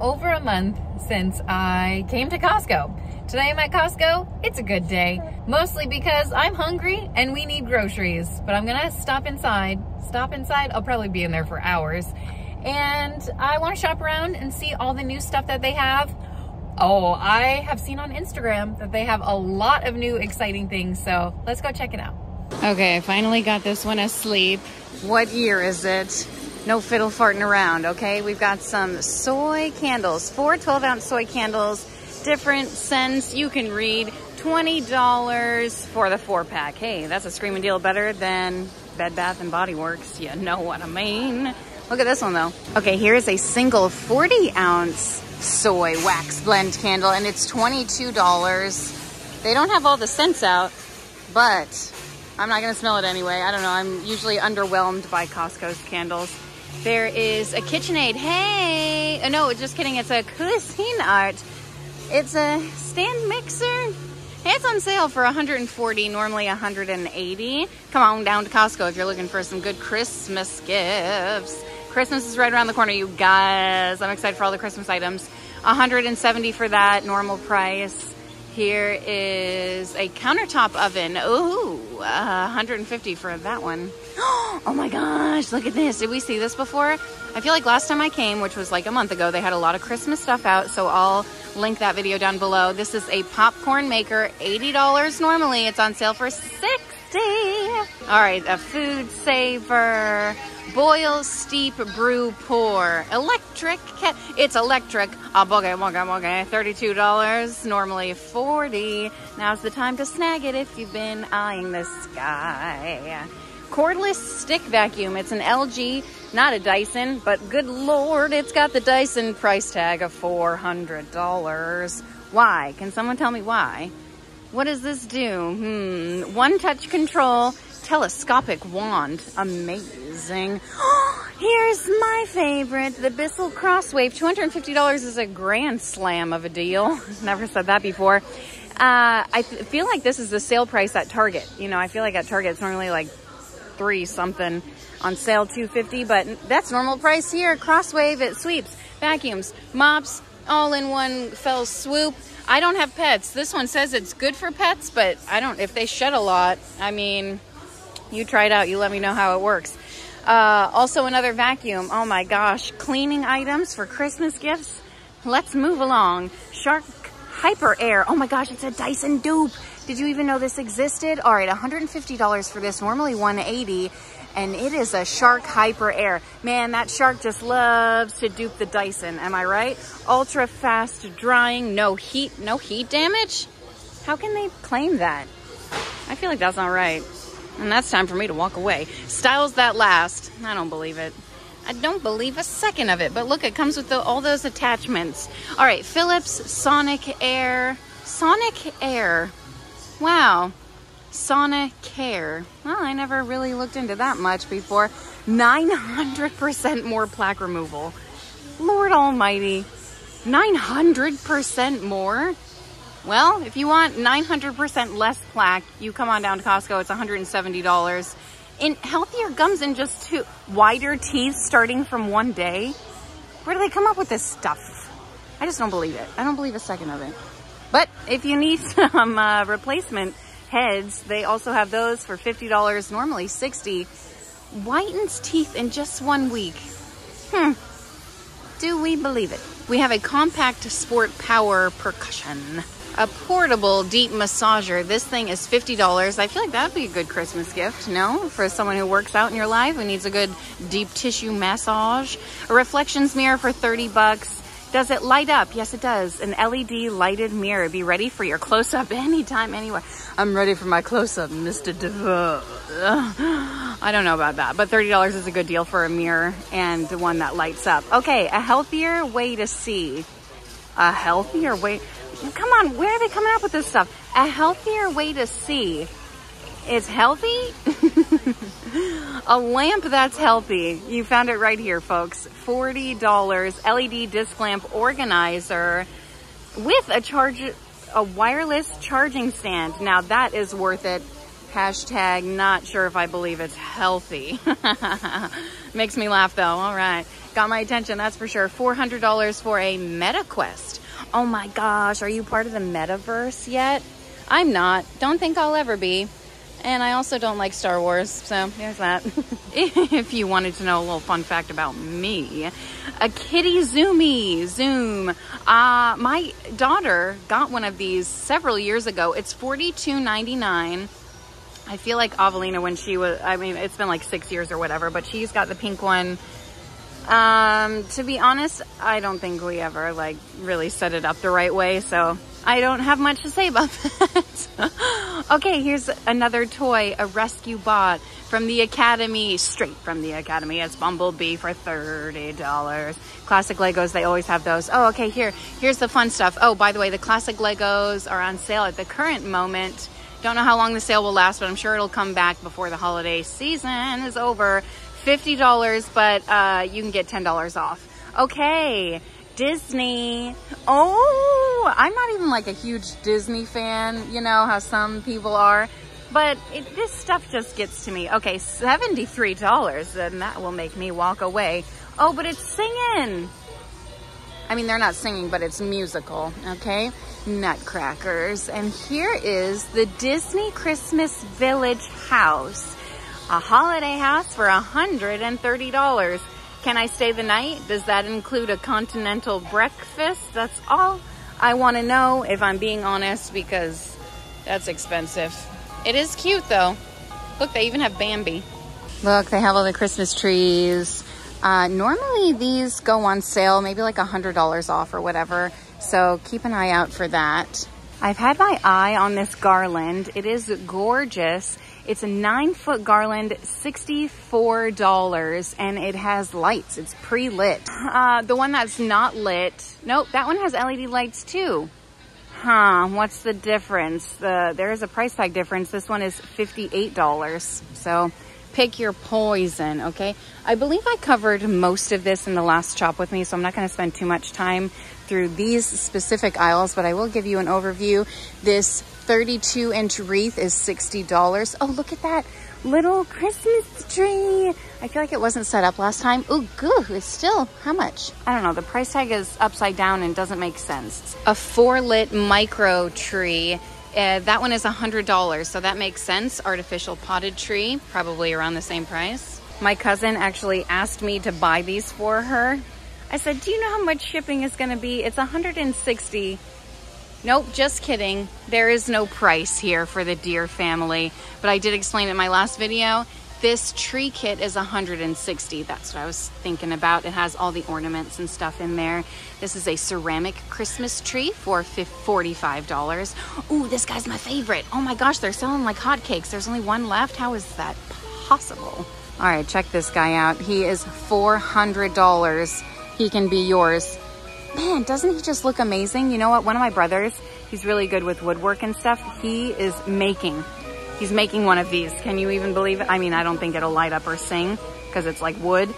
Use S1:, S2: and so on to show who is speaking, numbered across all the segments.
S1: over a month since I came to Costco. Today I'm at Costco. It's a good day, mostly because I'm hungry and we need groceries. But I'm gonna stop inside. Stop inside. I'll probably be in there for hours. And I wanna shop around and see all the new stuff that they have. Oh, I have seen on Instagram that they have a lot of new exciting things. So let's go check it out. Okay, I finally got this one asleep. What year is it? No fiddle farting around, okay? We've got some soy candles, four 12 ounce soy candles, different scents. You can read $20 for the four pack. Hey, that's a screaming deal better than Bed Bath and Body Works. You know what I mean. Look at this one though. Okay, here's a single 40 ounce soy wax blend candle and it's $22. They don't have all the scents out, but I'm not gonna smell it anyway. I don't know, I'm usually underwhelmed by Costco's candles. There is a KitchenAid. Hey! Oh, no, just kidding. It's a Cuisinart. It's a stand mixer. It's on sale for 140, normally 180. Come on down to Costco if you're looking for some good Christmas gifts. Christmas is right around the corner, you guys. I'm excited for all the Christmas items. 170 for that, normal price. Here is a countertop oven. Ooh, uh, 150 for that one. Oh my gosh, look at this. Did we see this before? I feel like last time I came, which was like a month ago, they had a lot of Christmas stuff out, so I'll link that video down below. This is a popcorn maker, $80 normally. It's on sale for 60 All right, a food saver. Boil, steep, brew, pour. Electric ket. It's electric. Ah, boogie, boogie, boogie. $32. Normally 40 Now's the time to snag it if you've been eyeing the sky. Cordless stick vacuum. It's an LG, not a Dyson, but good lord, it's got the Dyson price tag of $400. Why? Can someone tell me why? What does this do? Hmm. One touch control, telescopic wand. Amazing. Oh, here's my favorite, the Bissell Crosswave. $250 is a grand slam of a deal. Never said that before. Uh, I feel like this is the sale price at Target. You know, I feel like at Target it's normally like three something on sale 250 but that's normal price here crosswave it sweeps vacuums mops all in one fell swoop i don't have pets this one says it's good for pets but i don't if they shed a lot i mean you try it out you let me know how it works uh, also another vacuum oh my gosh cleaning items for christmas gifts let's move along shark hyper air oh my gosh it's a dyson dupe did you even know this existed? All right, $150 for this, normally 180 and it is a Shark Hyper Air. Man, that shark just loves to dupe the Dyson, am I right? Ultra fast drying, no heat, no heat damage? How can they claim that? I feel like that's not right. And that's time for me to walk away. Styles that last. I don't believe it. I don't believe a second of it. But look, it comes with the, all those attachments. All right, Philips Sonic Air. Sonic Air. Wow. Sonicare. Well, I never really looked into that much before. 900% more plaque removal. Lord almighty. 900% more? Well, if you want 900% less plaque, you come on down to Costco. It's $170. In healthier gums and just two wider teeth starting from one day. Where do they come up with this stuff? I just don't believe it. I don't believe a second of it. But if you need some uh, replacement heads, they also have those for $50, normally 60 Whitens teeth in just one week. Hmm. Do we believe it? We have a compact sport power percussion. A portable deep massager. This thing is $50. I feel like that would be a good Christmas gift, no? For someone who works out in your life who needs a good deep tissue massage. A reflections mirror for 30 bucks. Does it light up? Yes, it does. An LED lighted mirror. Be ready for your close-up anytime, anywhere. I'm ready for my close-up, Mr. DeVoe. I don't know about that, but $30 is a good deal for a mirror and the one that lights up. Okay, a healthier way to see. A healthier way. Come on, where are they coming up with this stuff? A healthier way to see. It's healthy? a lamp that's healthy. You found it right here, folks. $40 LED disc lamp organizer with a charge, a wireless charging stand. Now that is worth it. Hashtag not sure if I believe it's healthy. Makes me laugh though. All right. Got my attention, that's for sure. $400 for a MetaQuest. Oh my gosh, are you part of the metaverse yet? I'm not. Don't think I'll ever be. And I also don't like Star Wars, so there's that. if you wanted to know a little fun fact about me, a kitty zoomy zoom. Uh, my daughter got one of these several years ago. It's $42.99. I feel like Avelina when she was, I mean, it's been like six years or whatever, but she's got the pink one. Um, to be honest, I don't think we ever like really set it up the right way. So I don't have much to say about that. okay, here's another toy, a rescue bot from the Academy, straight from the Academy. It's Bumblebee for $30. Classic Legos, they always have those. Oh, okay, here, here's the fun stuff. Oh, by the way, the classic Legos are on sale at the current moment. Don't know how long the sale will last, but I'm sure it'll come back before the holiday season is over. $50, but uh, you can get $10 off. Okay, Disney. Oh, I'm not even like a huge Disney fan, you know how some people are, but it, this stuff just gets to me. Okay, $73, and that will make me walk away. Oh, but it's singing. I mean, they're not singing, but it's musical, okay? Nutcrackers. And here is the Disney Christmas Village House. A holiday house for $130. Can I stay the night? Does that include a continental breakfast? That's all I want to know if I'm being honest because that's expensive. It is cute though. Look, they even have Bambi. Look, they have all the Christmas trees. Uh, normally these go on sale, maybe like a $100 off or whatever. So keep an eye out for that. I've had my eye on this garland. It is gorgeous. It's a nine foot garland, $64, and it has lights. It's pre-lit. Uh, the one that's not lit, nope, that one has LED lights too. Huh, what's the difference? The, there is a price tag difference. This one is $58. So pick your poison, okay? I believe I covered most of this in the last shop with me, so I'm not gonna spend too much time through these specific aisles, but I will give you an overview. This 32 inch wreath is $60. Oh, look at that little Christmas tree. I feel like it wasn't set up last time. Oh, good. It's still, how much? I don't know. The price tag is upside down and doesn't make sense. A four lit micro tree. Uh, that one is $100, so that makes sense. Artificial potted tree, probably around the same price. My cousin actually asked me to buy these for her. I said, do you know how much shipping is gonna be? It's 160 Nope, just kidding. There is no price here for the deer family, but I did explain in my last video. This tree kit is 160. That's what I was thinking about. It has all the ornaments and stuff in there. This is a ceramic Christmas tree for $45. Ooh, this guy's my favorite. Oh my gosh, they're selling like hotcakes. There's only one left. How is that possible? All right, check this guy out. He is $400. He can be yours man, doesn't he just look amazing? You know what? One of my brothers, he's really good with woodwork and stuff. He is making, he's making one of these. Can you even believe it? I mean, I don't think it'll light up or sing because it's like wood,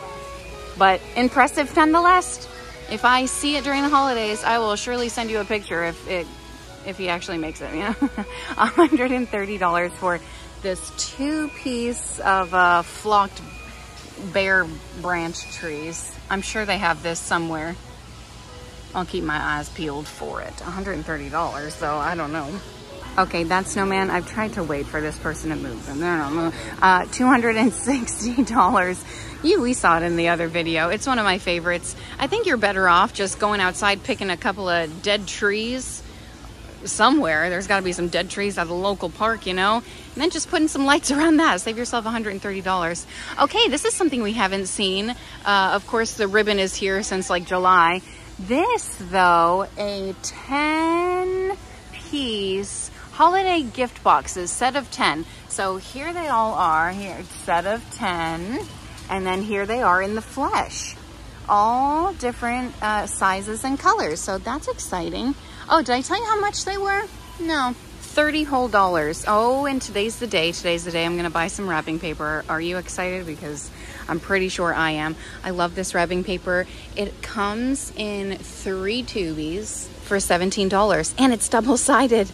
S1: but impressive nonetheless. If I see it during the holidays, I will surely send you a picture if it, if he actually makes it, you know? $130 for this two piece of uh, flocked bare branch trees. I'm sure they have this somewhere. I'll keep my eyes peeled for it. $130 so I don't know. Okay, that snowman, I've tried to wait for this person to move and they're not moving. Uh, $260. You, we saw it in the other video. It's one of my favorites. I think you're better off just going outside picking a couple of dead trees somewhere. There's got to be some dead trees at the local park, you know? And then just putting some lights around that. Save yourself $130. Okay, this is something we haven't seen. Uh, of course, the ribbon is here since like July. This, though, a 10 piece holiday gift boxes, set of 10. So here they all are, here, set of 10. And then here they are in the flesh. All different uh, sizes and colors. So that's exciting. Oh, did I tell you how much they were? No, 30 whole dollars. Oh, and today's the day. Today's the day I'm going to buy some wrapping paper. Are you excited? Because I'm pretty sure I am. I love this wrapping paper. It comes in three tubies for $17 and it's double sided.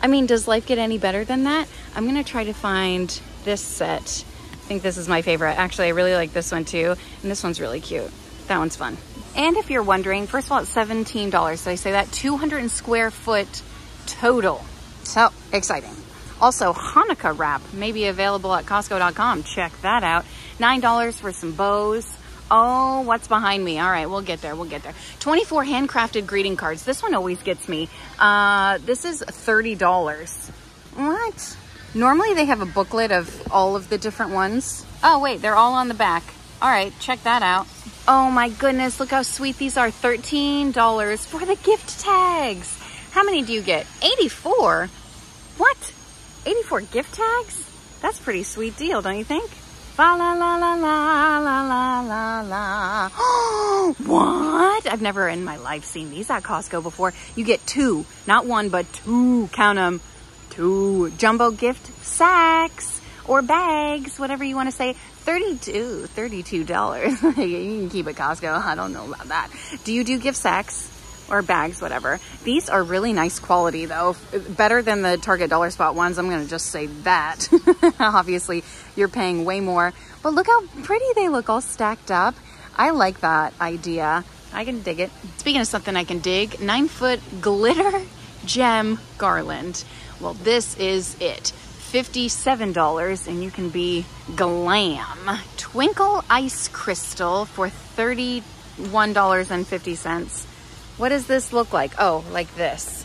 S1: I mean, does life get any better than that? I'm gonna try to find this set. I think this is my favorite. Actually, I really like this one too. And this one's really cute. That one's fun. And if you're wondering, first of all, it's $17. So I say that 200 square foot total. So exciting. Also, Hanukkah wrap may be available at Costco.com. Check that out. $9 for some bows. Oh, what's behind me? All right, we'll get there. We'll get there. 24 handcrafted greeting cards. This one always gets me. Uh, this is $30. What? Normally they have a booklet of all of the different ones. Oh, wait, they're all on the back. All right, check that out. Oh my goodness, look how sweet these are. $13 for the gift tags. How many do you get? 84? What? 84 gift tags? That's pretty sweet deal, don't you think? La la la la la la la la la. what? I've never in my life seen these at Costco before. You get two, not one, but two. Count them. Two jumbo gift sacks or bags, whatever you want to say. 32 $32. you can keep it Costco. I don't know about that. Do you do gift sacks? Or bags, whatever. These are really nice quality though. Better than the Target Dollar Spot ones. I'm to just say that. Obviously, you're paying way more. But look how pretty they look all stacked up. I like that idea. I can dig it. Speaking of something I can dig, nine foot glitter gem garland. Well, this is it. $57 and you can be glam. Twinkle ice crystal for $31.50. What does this look like? Oh, like this.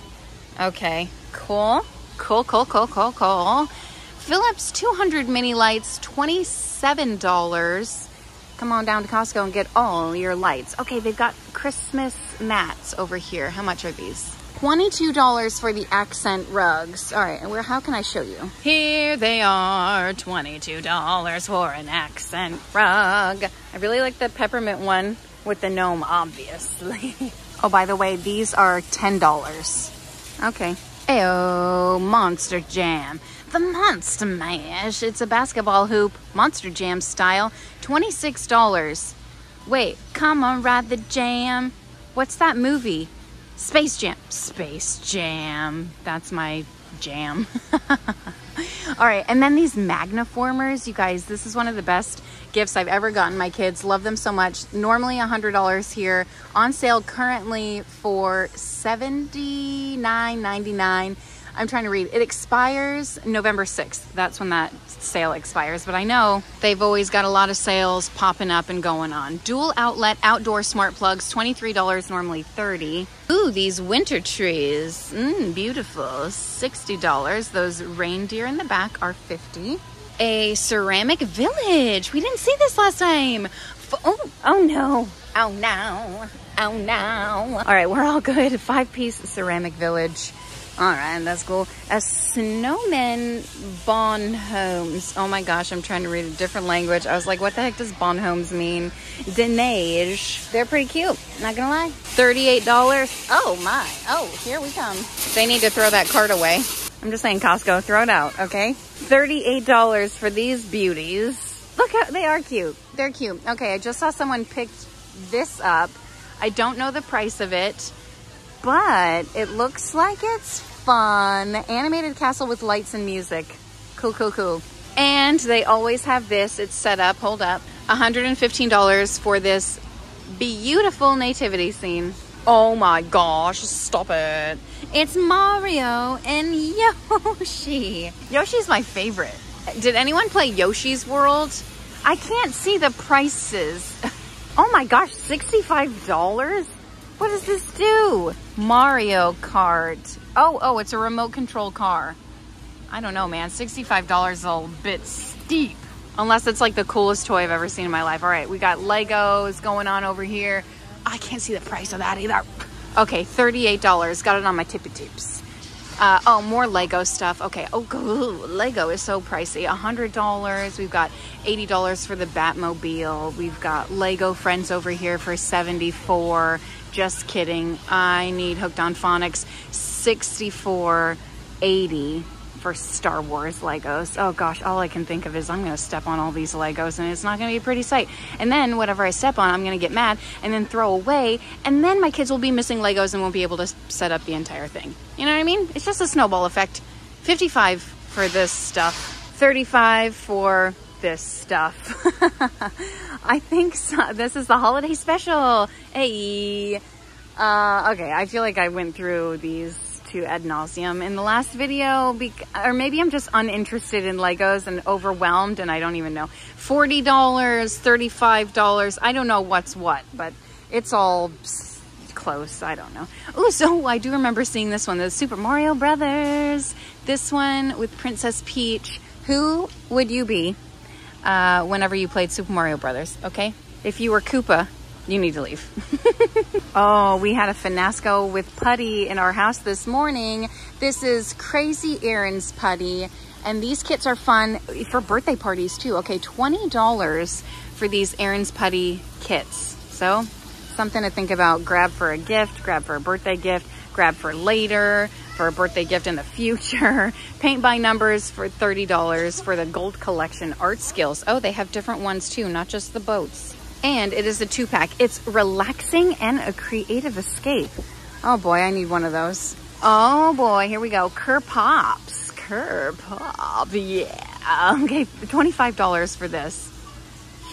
S1: Okay, cool. Cool, cool, cool, cool, cool. Philips 200 mini lights, $27. Come on down to Costco and get all your lights. Okay, they've got Christmas mats over here. How much are these? $22 for the accent rugs. All right, where, how can I show you? Here they are, $22 for an accent rug. I really like the peppermint one with the gnome, obviously. Oh, by the way, these are $10. Okay. Ayo, Monster Jam. The Monster Mash. It's a basketball hoop, Monster Jam style. $26. Wait, come on, ride the jam. What's that movie? Space Jam. Space Jam. That's my jam. All right, and then these Magnaformers, you guys, this is one of the best gifts I've ever gotten my kids. Love them so much. Normally $100 here. On sale currently for $79.99. I'm trying to read. It expires November 6th. That's when that sale expires. But I know they've always got a lot of sales popping up and going on. Dual outlet outdoor smart plugs, $23, normally 30 Ooh, these winter trees. Mmm, beautiful. $60. Those reindeer in the back are 50 A ceramic village. We didn't see this last time. Oh, oh no. Oh no. Oh no. All right, we're all good. Five piece ceramic village. All right, that's cool. A snowman Bonhomes. Oh my gosh, I'm trying to read a different language. I was like, what the heck does Bonhomes mean? Denage. They're pretty cute, not gonna lie. $38. Oh my. Oh, here we come. They need to throw that cart away. I'm just saying, Costco, throw it out, okay? $38 for these beauties. Look how they are cute. They're cute. Okay, I just saw someone picked this up. I don't know the price of it, but it looks like it's fun. Animated castle with lights and music. Cool, cool, cool. And they always have this. It's set up, hold up. $115 for this beautiful nativity scene. Oh my gosh, stop it. It's Mario and Yoshi. Yoshi's my favorite. Did anyone play Yoshi's World? I can't see the prices. Oh my gosh, $65? What does this do? Mario Kart. Oh, oh, it's a remote control car. I don't know, man. $65 is a bit steep. Unless it's like the coolest toy I've ever seen in my life. All right, we got Legos going on over here. I can't see the price of that either. Okay, $38. Got it on my tippy tips. Uh, oh, more Lego stuff. Okay. Oh, Lego is so pricey. $100. We've got $80 for the Batmobile. We've got Lego Friends over here for 74 Just kidding. I need Hooked on Phonics 64 80 for Star Wars Legos. Oh gosh, all I can think of is I'm gonna step on all these Legos and it's not gonna be a pretty sight. And then whatever I step on, I'm gonna get mad and then throw away. And then my kids will be missing Legos and won't be able to set up the entire thing. You know what I mean? It's just a snowball effect. 55 for this stuff, 35 for this stuff. I think so. this is the holiday special. Hey. Uh, okay, I feel like I went through these to ad nauseum in the last video, or maybe I'm just uninterested in Legos and overwhelmed and I don't even know. $40, $35, I don't know what's what, but it's all close. I don't know. Oh, so I do remember seeing this one, the Super Mario Brothers. This one with Princess Peach. Who would you be uh, whenever you played Super Mario Brothers? Okay, if you were Koopa, you need to leave. oh, we had a finasco with putty in our house this morning. This is Crazy Aaron's putty. And these kits are fun for birthday parties too. Okay, $20 for these Aaron's putty kits. So something to think about. Grab for a gift, grab for a birthday gift, grab for later, for a birthday gift in the future. Paint by numbers for $30 for the gold collection art skills. Oh, they have different ones too, not just the boats and it is a two pack. It's relaxing and a creative escape. Oh boy, I need one of those. Oh boy, here we go. Kerr Pops. Kerr Pop, yeah. Okay, $25 for this.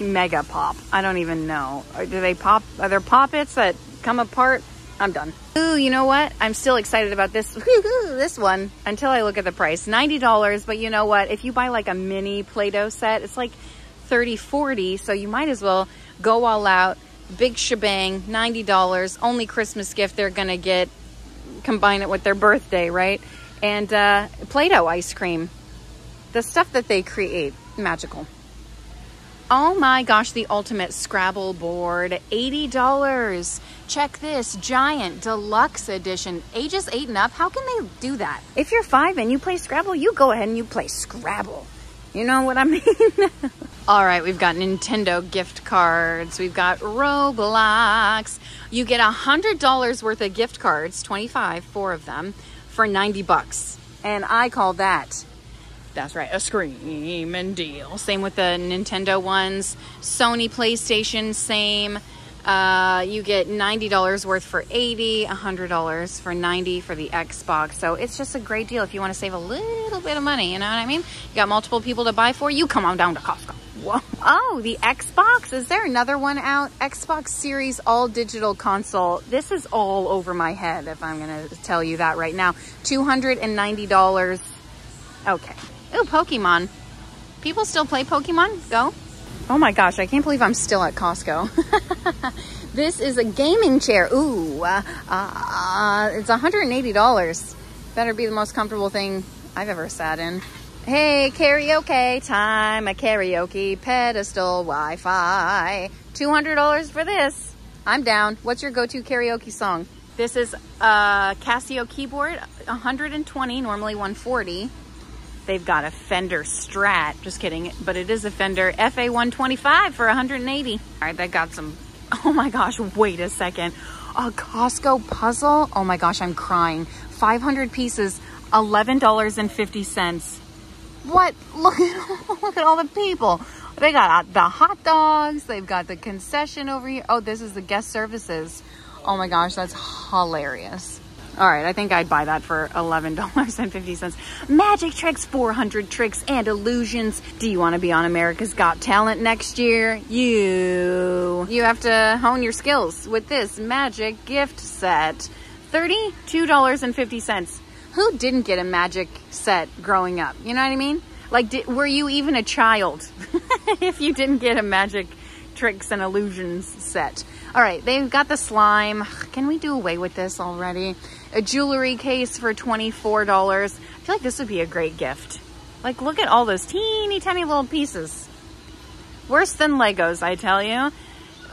S1: Mega Pop. I don't even know. Do they pop? Are there poppets that come apart? I'm done. Ooh, you know what? I'm still excited about this this one until I look at the price. $90, but you know what? If you buy like a mini Play-Doh set, it's like 30, 40, so you might as well go all out, big shebang, $90, only Christmas gift they're going to get, combine it with their birthday, right? And uh, Play-Doh ice cream. The stuff that they create, magical. Oh my gosh, the ultimate Scrabble board, $80. Check this, giant deluxe edition, ages eight and up. How can they do that? If you're five and you play Scrabble, you go ahead and you play Scrabble. You know what I mean? All right, we've got Nintendo gift cards. We've got Roblox. You get a $100 worth of gift cards, 25, four of them, for 90 bucks. And I call that, that's right, a screaming deal. Same with the Nintendo ones. Sony PlayStation, same. Uh, you get $90 worth for 80, $100 for 90 for the Xbox. So it's just a great deal if you want to save a little bit of money, you know what I mean? You got multiple people to buy for, you come on down to Costco. Whoa. Oh, the Xbox. Is there another one out? Xbox Series all digital console. This is all over my head if I'm going to tell you that right now. $290. Okay. Ooh, Pokemon. People still play Pokemon? Go. Oh my gosh, I can't believe I'm still at Costco. this is a gaming chair. Ooh, uh, uh, it's $180. Better be the most comfortable thing I've ever sat in. Hey, karaoke time, a karaoke pedestal Wi-Fi. $200 for this. I'm down. What's your go-to karaoke song? This is a Casio keyboard, 120, normally 140. They've got a Fender Strat, just kidding, but it is a Fender FA125 for 180. All right, they got some, oh my gosh, wait a second. A Costco puzzle? Oh my gosh, I'm crying. 500 pieces, $11.50. What? Look at, look at all the people. They got uh, the hot dogs. They've got the concession over here. Oh, this is the guest services. Oh my gosh, that's hilarious. All right, I think I'd buy that for $11.50. Magic tricks, 400 tricks and illusions. Do you want to be on America's Got Talent next year? You. You have to hone your skills with this magic gift set. $32.50. Who didn't get a magic set growing up? You know what I mean? Like, did, were you even a child if you didn't get a magic tricks and illusions set? All right, they've got the slime. Can we do away with this already? A jewelry case for $24. I feel like this would be a great gift. Like, look at all those teeny tiny little pieces. Worse than Legos, I tell you.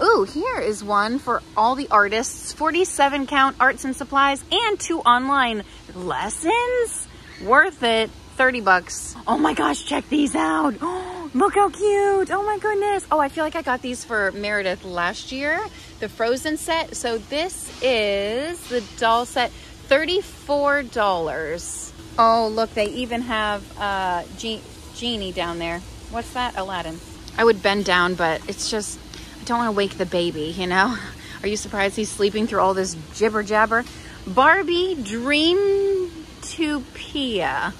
S1: Ooh, here is one for all the artists. 47 count arts and supplies and two online lessons. Worth it. 30 bucks. Oh my gosh, check these out. Oh, look how cute. Oh my goodness. Oh, I feel like I got these for Meredith last year, the Frozen set. So this is the doll set, $34. Oh, look, they even have uh, Ge Genie down there. What's that? Aladdin. I would bend down, but it's just, I don't want to wake the baby, you know? Are you surprised he's sleeping through all this jibber jabber? Barbie Dream Dreamtopia.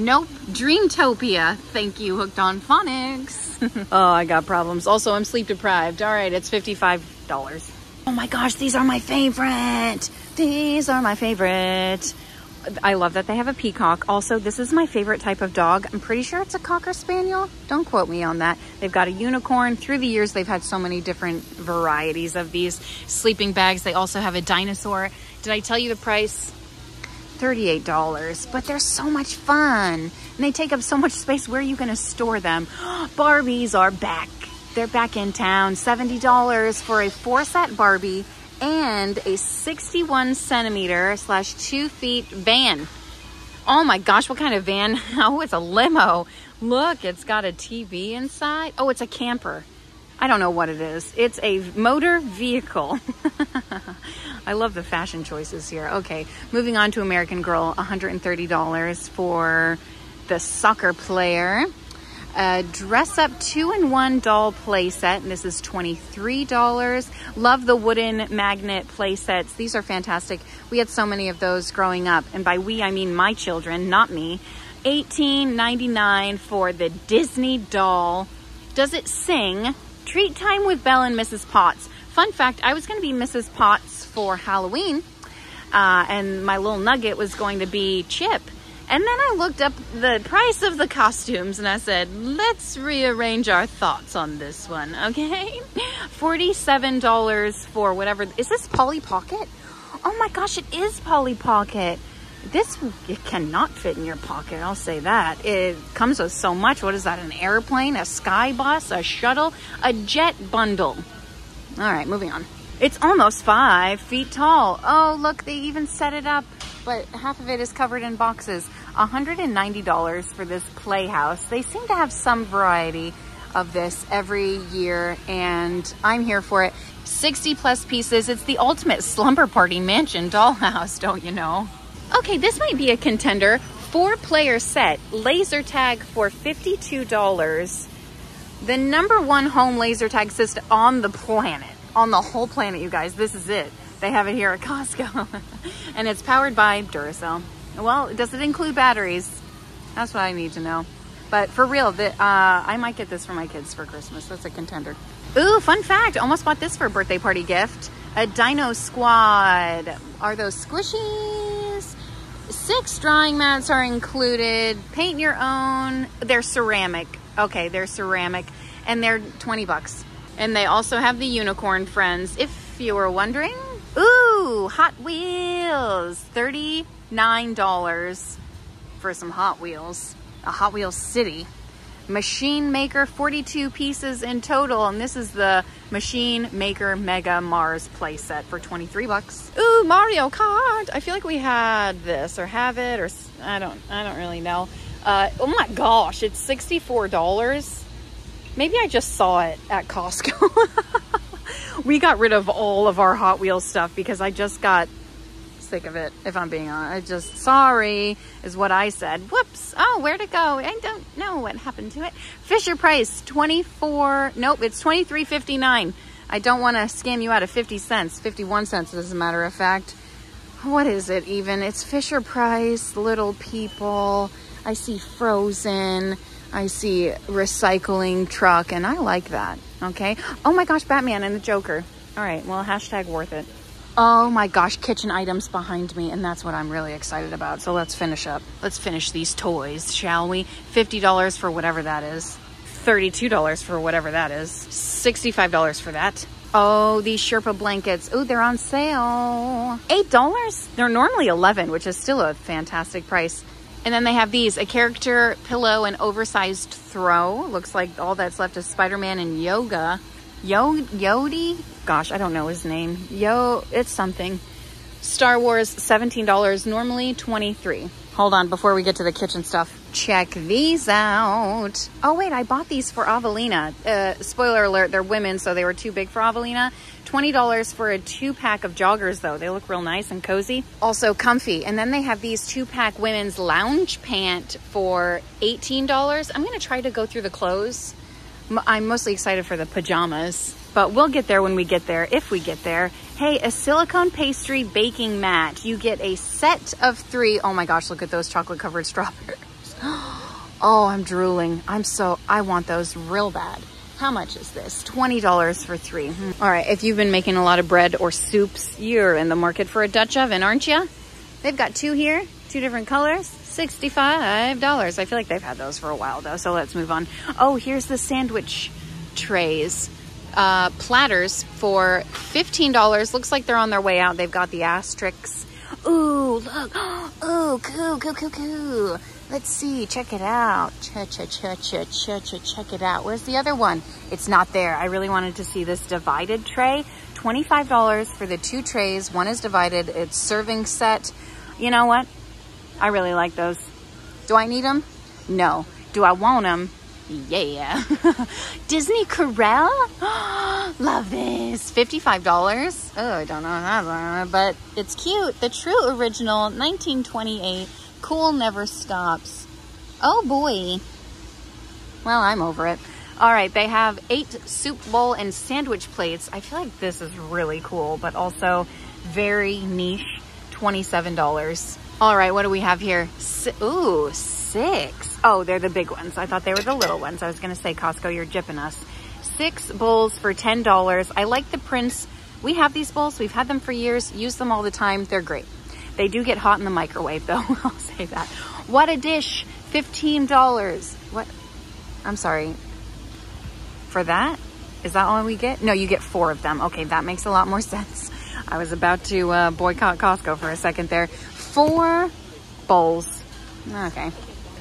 S1: Nope, Dreamtopia. Thank you, Hooked on Phonics. oh, I got problems. Also, I'm sleep deprived. All right, it's $55. Oh my gosh, these are my favorite. These are my favorite. I love that they have a peacock. Also, this is my favorite type of dog. I'm pretty sure it's a Cocker Spaniel. Don't quote me on that. They've got a unicorn. Through the years, they've had so many different varieties of these sleeping bags. They also have a dinosaur. Did I tell you the price? $38, but they're so much fun. And they take up so much space. Where are you going to store them? Barbies are back. They're back in town. $70 for a four set Barbie and a 61 centimeter slash two feet van. Oh my gosh, what kind of van? Oh, it's a limo. Look, it's got a TV inside. Oh, it's a camper. I don't know what it is. It's a motor vehicle. I love the fashion choices here. Okay, moving on to American Girl, $130 for the soccer player. A dress up two in one doll play set and this is $23 love the wooden magnet play sets these are fantastic. We had so many of those growing up and by we i mean my children not me. $18.99 for the disney doll. Does it sing treat time with belle and mrs potts fun fact i was going to be mrs potts for halloween uh, and my little nugget was going to be chip and then I looked up the price of the costumes and I said, let's rearrange our thoughts on this one, okay? $47 for whatever. Is this Polly Pocket? Oh my gosh, it is Polly Pocket. This it cannot fit in your pocket, I'll say that. It comes with so much. What is that, an airplane, a sky bus, a shuttle, a jet bundle? All right, moving on. It's almost five feet tall. Oh, look, they even set it up, but half of it is covered in boxes. $190 for this playhouse. They seem to have some variety of this every year and I'm here for it. 60 plus pieces. It's the ultimate slumber party mansion dollhouse, don't you know? Okay, this might be a contender. Four player set, laser tag for $52. The number one home laser tag system on the planet, on the whole planet, you guys. This is it. They have it here at Costco and it's powered by Duracell. Well, does it include batteries? That's what I need to know. But for real, the, uh, I might get this for my kids for Christmas. That's a contender. Ooh, fun fact. Almost bought this for a birthday party gift. A Dino Squad. Are those squishies? Six drawing mats are included. Paint your own. They're ceramic. Okay, they're ceramic. And they're 20 bucks. And they also have the unicorn friends, if you were wondering. Ooh, Hot Wheels. 30 $9 for some Hot Wheels, a Hot Wheels City. Machine Maker, 42 pieces in total, and this is the Machine Maker Mega Mars playset for 23 bucks. Ooh, Mario Kart! I feel like we had this, or have it, or I don't, I don't really know. Uh, oh my gosh, it's $64. Maybe I just saw it at Costco. we got rid of all of our Hot Wheels stuff because I just got sick of it, if I'm being honest. I just, sorry, is what I said. Whoops. Oh, where'd it go? I don't know what happened to it. Fisher Price, 24, nope, it's 23.59. I don't want to scam you out of 50 cents, 51 cents as a matter of fact. What is it even? It's Fisher Price, Little People. I see Frozen. I see recycling truck, and I like that, okay? Oh my gosh, Batman and the Joker. All right, well, hashtag worth it. Oh my gosh, kitchen items behind me, and that's what I'm really excited about. So let's finish up. Let's finish these toys, shall we? $50 for whatever that is. $32 for whatever that is. $65 for that. Oh, these Sherpa blankets. Oh, they're on sale. $8? They're normally 11 which is still a fantastic price. And then they have these, a character pillow and oversized throw. Looks like all that's left is Spider-Man and yoga. Yo Yodi? Gosh, I don't know his name. Yo, it's something. Star Wars, $17, normally 23 Hold on, before we get to the kitchen stuff, check these out. Oh wait, I bought these for Avelina. Uh, spoiler alert, they're women, so they were too big for Avelina. $20 for a two pack of joggers though. They look real nice and cozy. Also comfy. And then they have these two pack women's lounge pant for $18. I'm gonna try to go through the clothes. I'm mostly excited for the pajamas, but we'll get there when we get there, if we get there. Hey, a silicone pastry baking mat. You get a set of three. Oh my gosh, look at those chocolate covered strawberries. Oh, I'm drooling. I'm so, I want those real bad. How much is this? $20 for three. Hmm. All right, if you've been making a lot of bread or soups, you're in the market for a Dutch oven, aren't you? They've got two here, two different colors, $65. I feel like they've had those for a while though, so let's move on. Oh, here's the sandwich trays uh, platters for $15. Looks like they're on their way out. They've got the asterisks. Ooh, look. Ooh, cool, cool, cool, cool. Let's see. Check it out. Cha, cha, cha, cha, cha, cha, check it out. Where's the other one? It's not there. I really wanted to see this divided tray. $25 for the two trays. One is divided. It's serving set. You know what? I really like those. Do I need them? No. Do I want them? Yeah. Disney Corelle? Love this. $55. Oh, I don't know how, but it's cute. The true original 1928. Cool never stops. Oh boy. Well, I'm over it. All right, they have eight soup bowl and sandwich plates. I feel like this is really cool, but also very niche. $27. All right, what do we have here? Ooh, six. Oh, they're the big ones. I thought they were the little ones. I was going to say, Costco, you're jipping us. Six bowls for $10. I like the Prince. We have these bowls. We've had them for years. Use them all the time. They're great. They do get hot in the microwave though. I'll say that. What a dish. $15. What? I'm sorry. For that? Is that all we get? No, you get four of them. Okay, that makes a lot more sense. I was about to uh, boycott Costco for a second there. Four bowls. Okay. All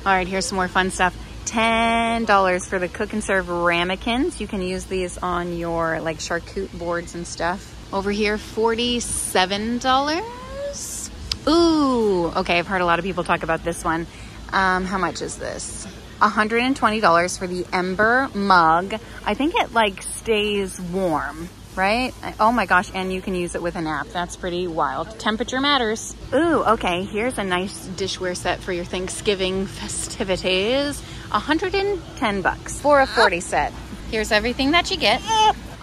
S1: right, here's some more fun stuff. $10 for the cook and serve ramekins. You can use these on your like charcuterie boards and stuff. Over here, $47. Ooh, okay, I've heard a lot of people talk about this one. Um, how much is this? $120 for the Ember mug. I think it like stays warm right? Oh my gosh, and you can use it with an app. That's pretty wild. Temperature matters. Ooh, okay, here's a nice dishware set for your Thanksgiving festivities. 110 bucks for a 40 set. Here's everything that you get.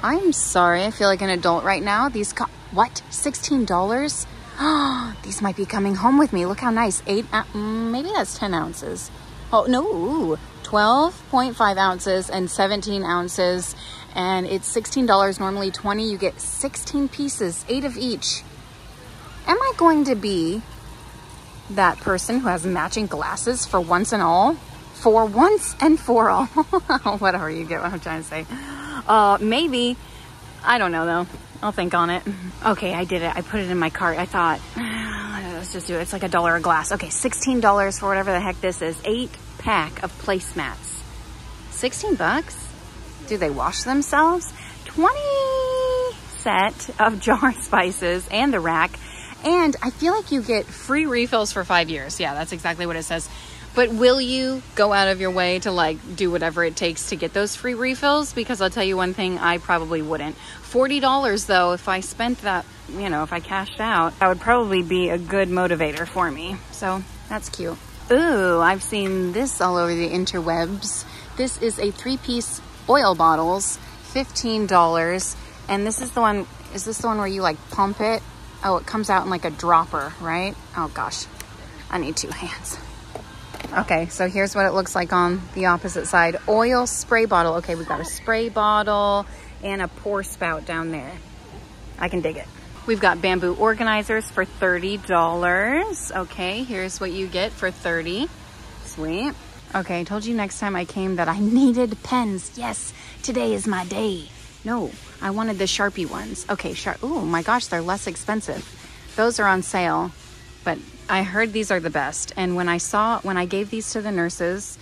S1: I'm sorry, I feel like an adult right now. These, what, $16? These might be coming home with me. Look how nice. Eight, uh, maybe that's 10 ounces. Oh, no, 12.5 ounces and 17 ounces and it's $16 normally 20 you get 16 pieces eight of each. Am I going to be that person who has matching glasses for once and all? For once and for all. Whatever you get what I'm trying to say. Uh maybe. I don't know though. I'll think on it. Okay I did it. I put it in my cart. I thought let's just do it. It's like a dollar a glass. Okay $16 for whatever the heck this is. Eight pack of placemats. 16 bucks do they wash themselves? 20 set of jar spices and the rack. And I feel like you get free refills for five years. Yeah, that's exactly what it says. But will you go out of your way to like do whatever it takes to get those free refills? Because I'll tell you one thing, I probably wouldn't. $40 though, if I spent that, you know, if I cashed out, that would probably be a good motivator for me. So that's cute. Ooh, I've seen this all over the interwebs. This is a three piece oil bottles, $15. And this is the one, is this the one where you like pump it? Oh, it comes out in like a dropper, right? Oh gosh, I need two hands. Okay, so here's what it looks like on the opposite side. Oil spray bottle. Okay, we've got a spray bottle and a pour spout down there. I can dig it. We've got bamboo organizers for $30. Okay, here's what you get for 30. Sweet. Okay, I told you next time I came that I needed pens. Yes, today is my day. No, I wanted the Sharpie ones. Okay, sharp. Oh my gosh, they're less expensive. Those are on sale, but I heard these are the best. And when I saw, when I gave these to the nurses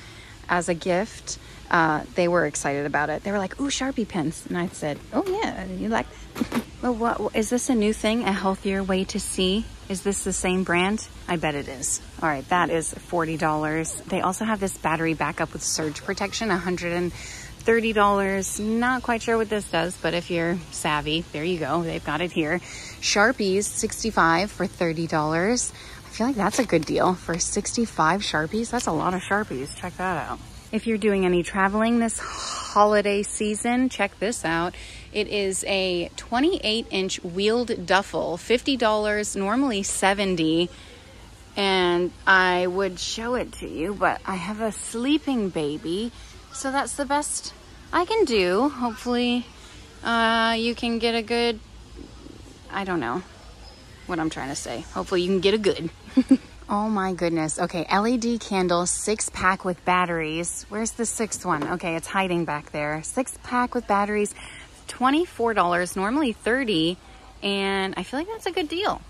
S1: as a gift, uh, they were excited about it. They were like, "Ooh, Sharpie pens," and I said, "Oh yeah, you like? well, what is this a new thing? A healthier way to see
S2: Is this the same brand? I bet it is. All right, that is $40. They also have this battery backup with surge protection, $130. Not quite sure what this does, but if you're savvy, there you go. They've got it here. Sharpies, 65 for $30. I feel like that's a good deal for 65 Sharpies. That's a lot of Sharpies. Check that out. If you're doing any traveling this holiday season, check this out. It is a 28 inch wheeled duffel, $50, normally 70 and I would show it to you, but I have a sleeping baby, so that's the best I can do. Hopefully, uh, you can get a good, I don't know what I'm trying to say. Hopefully you can get a good. Oh my goodness. Okay, LED candle, six pack with batteries. Where's the sixth one? Okay, it's hiding back there. Six pack with batteries, $24, normally 30 and I feel like that's a good deal.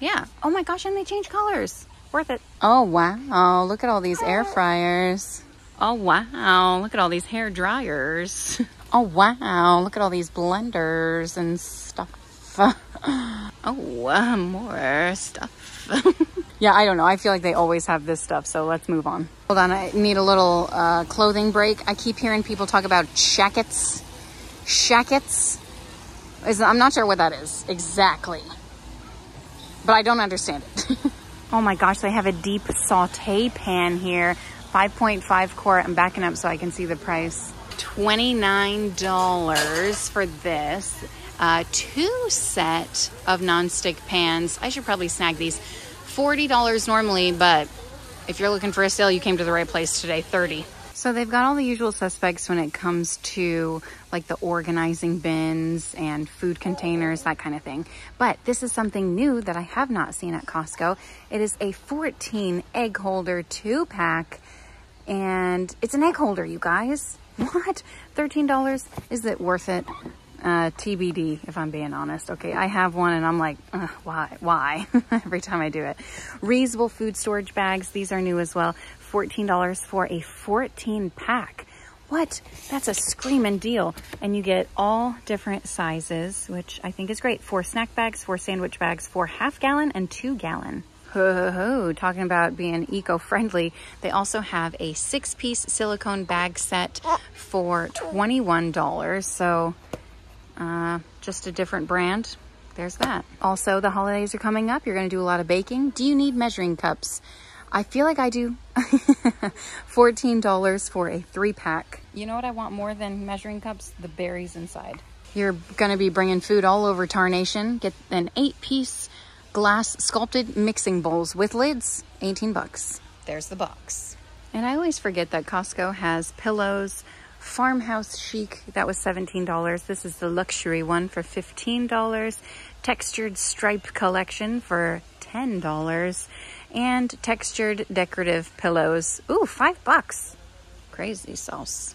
S2: Yeah. Oh my gosh, and they change colors. Worth it. Oh wow, look at all these air fryers. Oh wow, look at all these hair dryers. Oh wow, look at all these blenders and stuff. Oh, uh, more stuff. yeah, I don't know. I feel like they always have this stuff, so let's move on. Hold on, I need a little uh, clothing break. I keep hearing people talk about shackets. Shackets? Is, I'm not sure what that is exactly, but I don't understand it. oh my gosh, they have a deep saute pan here. 5.5 quart. I'm backing up so I can see the price. $29 for this uh, two set of nonstick pans. I should probably snag these. $40 normally, but if you're looking for a sale, you came to the right place today, 30 so they've got all the usual suspects when it comes to like the organizing bins and food containers, that kind of thing. But this is something new that I have not seen at Costco. It is a 14 egg holder two pack and it's an egg holder, you guys. What? $13? Is it worth it? Uh, TBD, if I'm being honest. Okay, I have one and I'm like, why? Why? Every time I do it. Reusable food storage bags. These are new as well. $14 for a 14 pack. What? That's a screaming deal. And you get all different sizes, which I think is great. Four snack bags, four sandwich bags, four half gallon and two gallon. Ho, ho, ho. Talking about being eco-friendly, they also have a six-piece silicone bag set for $21. So uh, just a different brand. There's that. Also, the holidays are coming up. You're going to do a lot of baking. Do you need measuring cups? I feel like I do. $14 for a three pack. You know what I want more than measuring cups? The berries inside. You're going to be bringing food all over Tarnation. Get an eight piece glass sculpted mixing bowls with lids. 18 bucks. There's the box. And I always forget that Costco has pillows, Farmhouse Chic, that was $17. This is the luxury one for $15. Textured Stripe Collection for $10. And textured decorative pillows. Ooh, five bucks. Crazy sauce.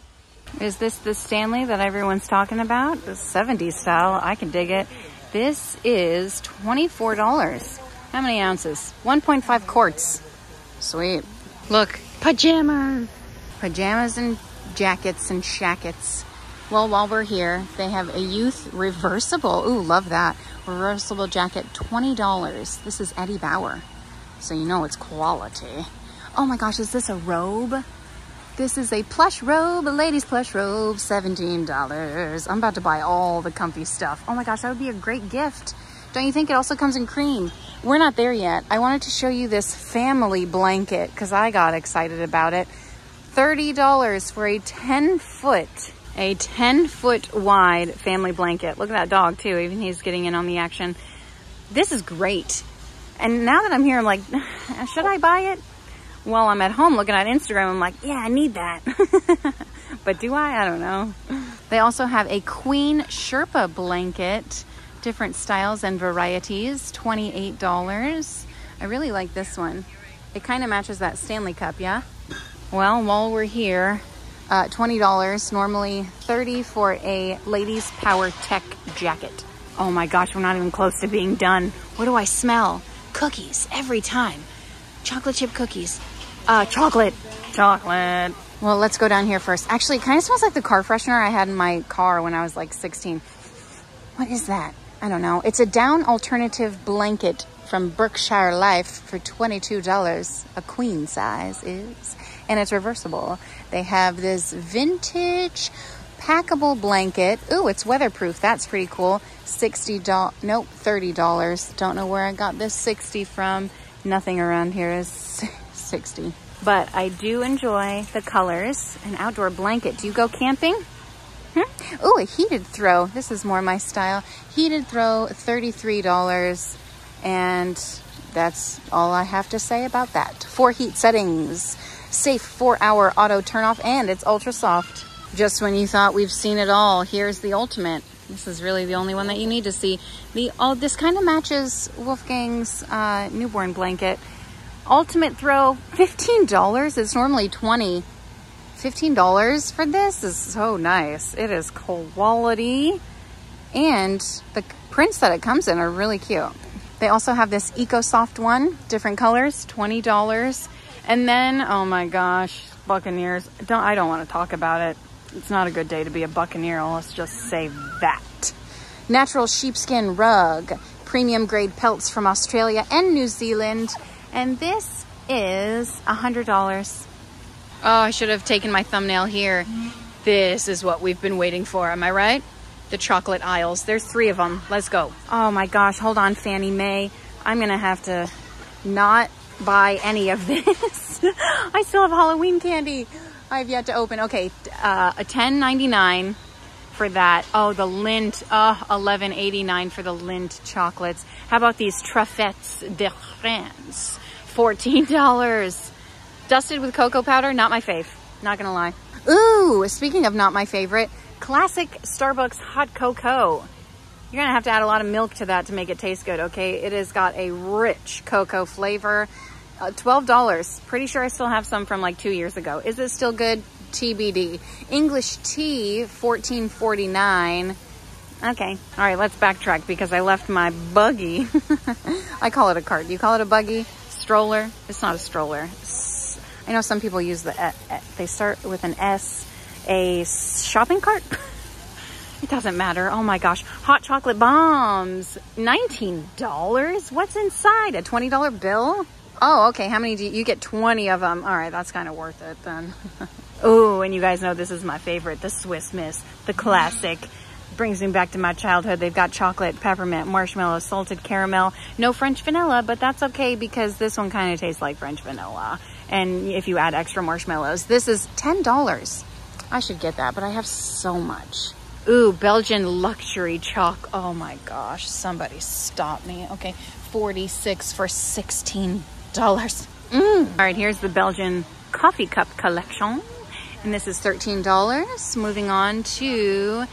S2: Is this the Stanley that everyone's talking about? The 70s style. I can dig it. This is $24. How many ounces? 1.5 quarts. Sweet. Look, pajamas. Pajamas and jackets and shackets. Well, while we're here, they have a youth reversible. Ooh, love that. Reversible jacket, $20. This is Eddie Bauer. So you know it's quality. Oh my gosh, is this a robe? This is a plush robe, a lady's plush robe, $17. I'm about to buy all the comfy stuff. Oh my gosh, that would be a great gift. Don't you think it also comes in cream? We're not there yet. I wanted to show you this family blanket because I got excited about it. $30 for a 10 foot, a 10 foot wide family blanket. Look at that dog too, even he's getting in on the action. This is great. And now that I'm here, I'm like, should I buy it? While I'm at home looking at Instagram, I'm like, yeah, I need that. but do I? I don't know. They also have a queen Sherpa blanket, different styles and varieties, $28. I really like this one. It kind of matches that Stanley cup, yeah? Well, while we're here, uh, $20, normally 30 for a ladies power tech jacket. Oh my gosh, we're not even close to being done. What do I smell? Cookies every time. Chocolate chip cookies. Uh, chocolate. Chocolate. Well, let's go down here first. Actually, it kind of smells like the car freshener I had in my car when I was like 16. What is that? I don't know. It's a down alternative blanket from Berkshire Life for $22. A queen size is. And it's reversible. They have this vintage packable blanket. Ooh, it's weatherproof. That's pretty cool. $60. Nope, $30. Don't know where I got this 60 from. Nothing around here is 60. But I do enjoy the colors. An outdoor blanket. Do you go camping? Hmm? Oh, a heated throw. This is more my style. Heated throw, $33. And that's all I have to say about that. Four heat settings. Safe four hour auto turn off and it's ultra soft. Just when you thought we've seen it all, here's the ultimate. This is really the only one that you need to see. The oh, This kind of matches Wolfgang's uh, newborn blanket. Ultimate throw, $15. It's normally 20 $15 for this is so nice. It is quality and the prints that it comes in are really cute. They also have this EcoSoft one, different colors, $20. And then, oh my gosh, Buccaneers. Don't I don't want to talk about it. It's not a good day to be a Buccaneer. Let's just say that. Natural sheepskin rug, premium grade pelts from Australia and New Zealand. And this is a $100. Oh, I should have taken my thumbnail here. This is what we've been waiting for. Am I right? The chocolate aisles. There's three of them. Let's go. Oh my gosh. Hold on, Fannie May. I'm going to have to not buy any of this. I still have Halloween candy. I've yet to open. Okay, uh, a 10.99 for that. Oh, the Lindt. Oh, 11.89 for the Lindt chocolates. How about these Truffettes de France? $14. Dusted with cocoa powder, not my fave. Not gonna lie. Ooh, speaking of not my favorite, classic Starbucks hot cocoa. You're gonna have to add a lot of milk to that to make it taste good, okay? It has got a rich cocoa flavor. Uh, $12. Pretty sure I still have some from like two years ago. Is it still good? TBD. English tea, $14.49. Okay. All right, let's backtrack because I left my buggy. I call it a cart. Do you call it a buggy? Stroller? It's not a stroller. I know some people use the, uh, uh, they start with an S, a shopping cart. it doesn't matter. Oh my gosh. Hot chocolate bombs. $19? What's inside? A $20 bill? Oh, okay. How many do you, you get 20 of them? All right. That's kind of worth it then. oh, and you guys know this is my favorite, the Swiss Miss, the classic brings me back to my childhood. They've got chocolate, peppermint, marshmallow, salted caramel, no French vanilla, but that's okay because this one kind of tastes like French vanilla and if you add extra marshmallows. This is $10. I should get that, but I have so much. Ooh, Belgian luxury chalk. Oh my gosh, somebody stop me. Okay, 46 for $16. Mm. All right, here's the Belgian coffee cup collection. And this is $13. Moving on to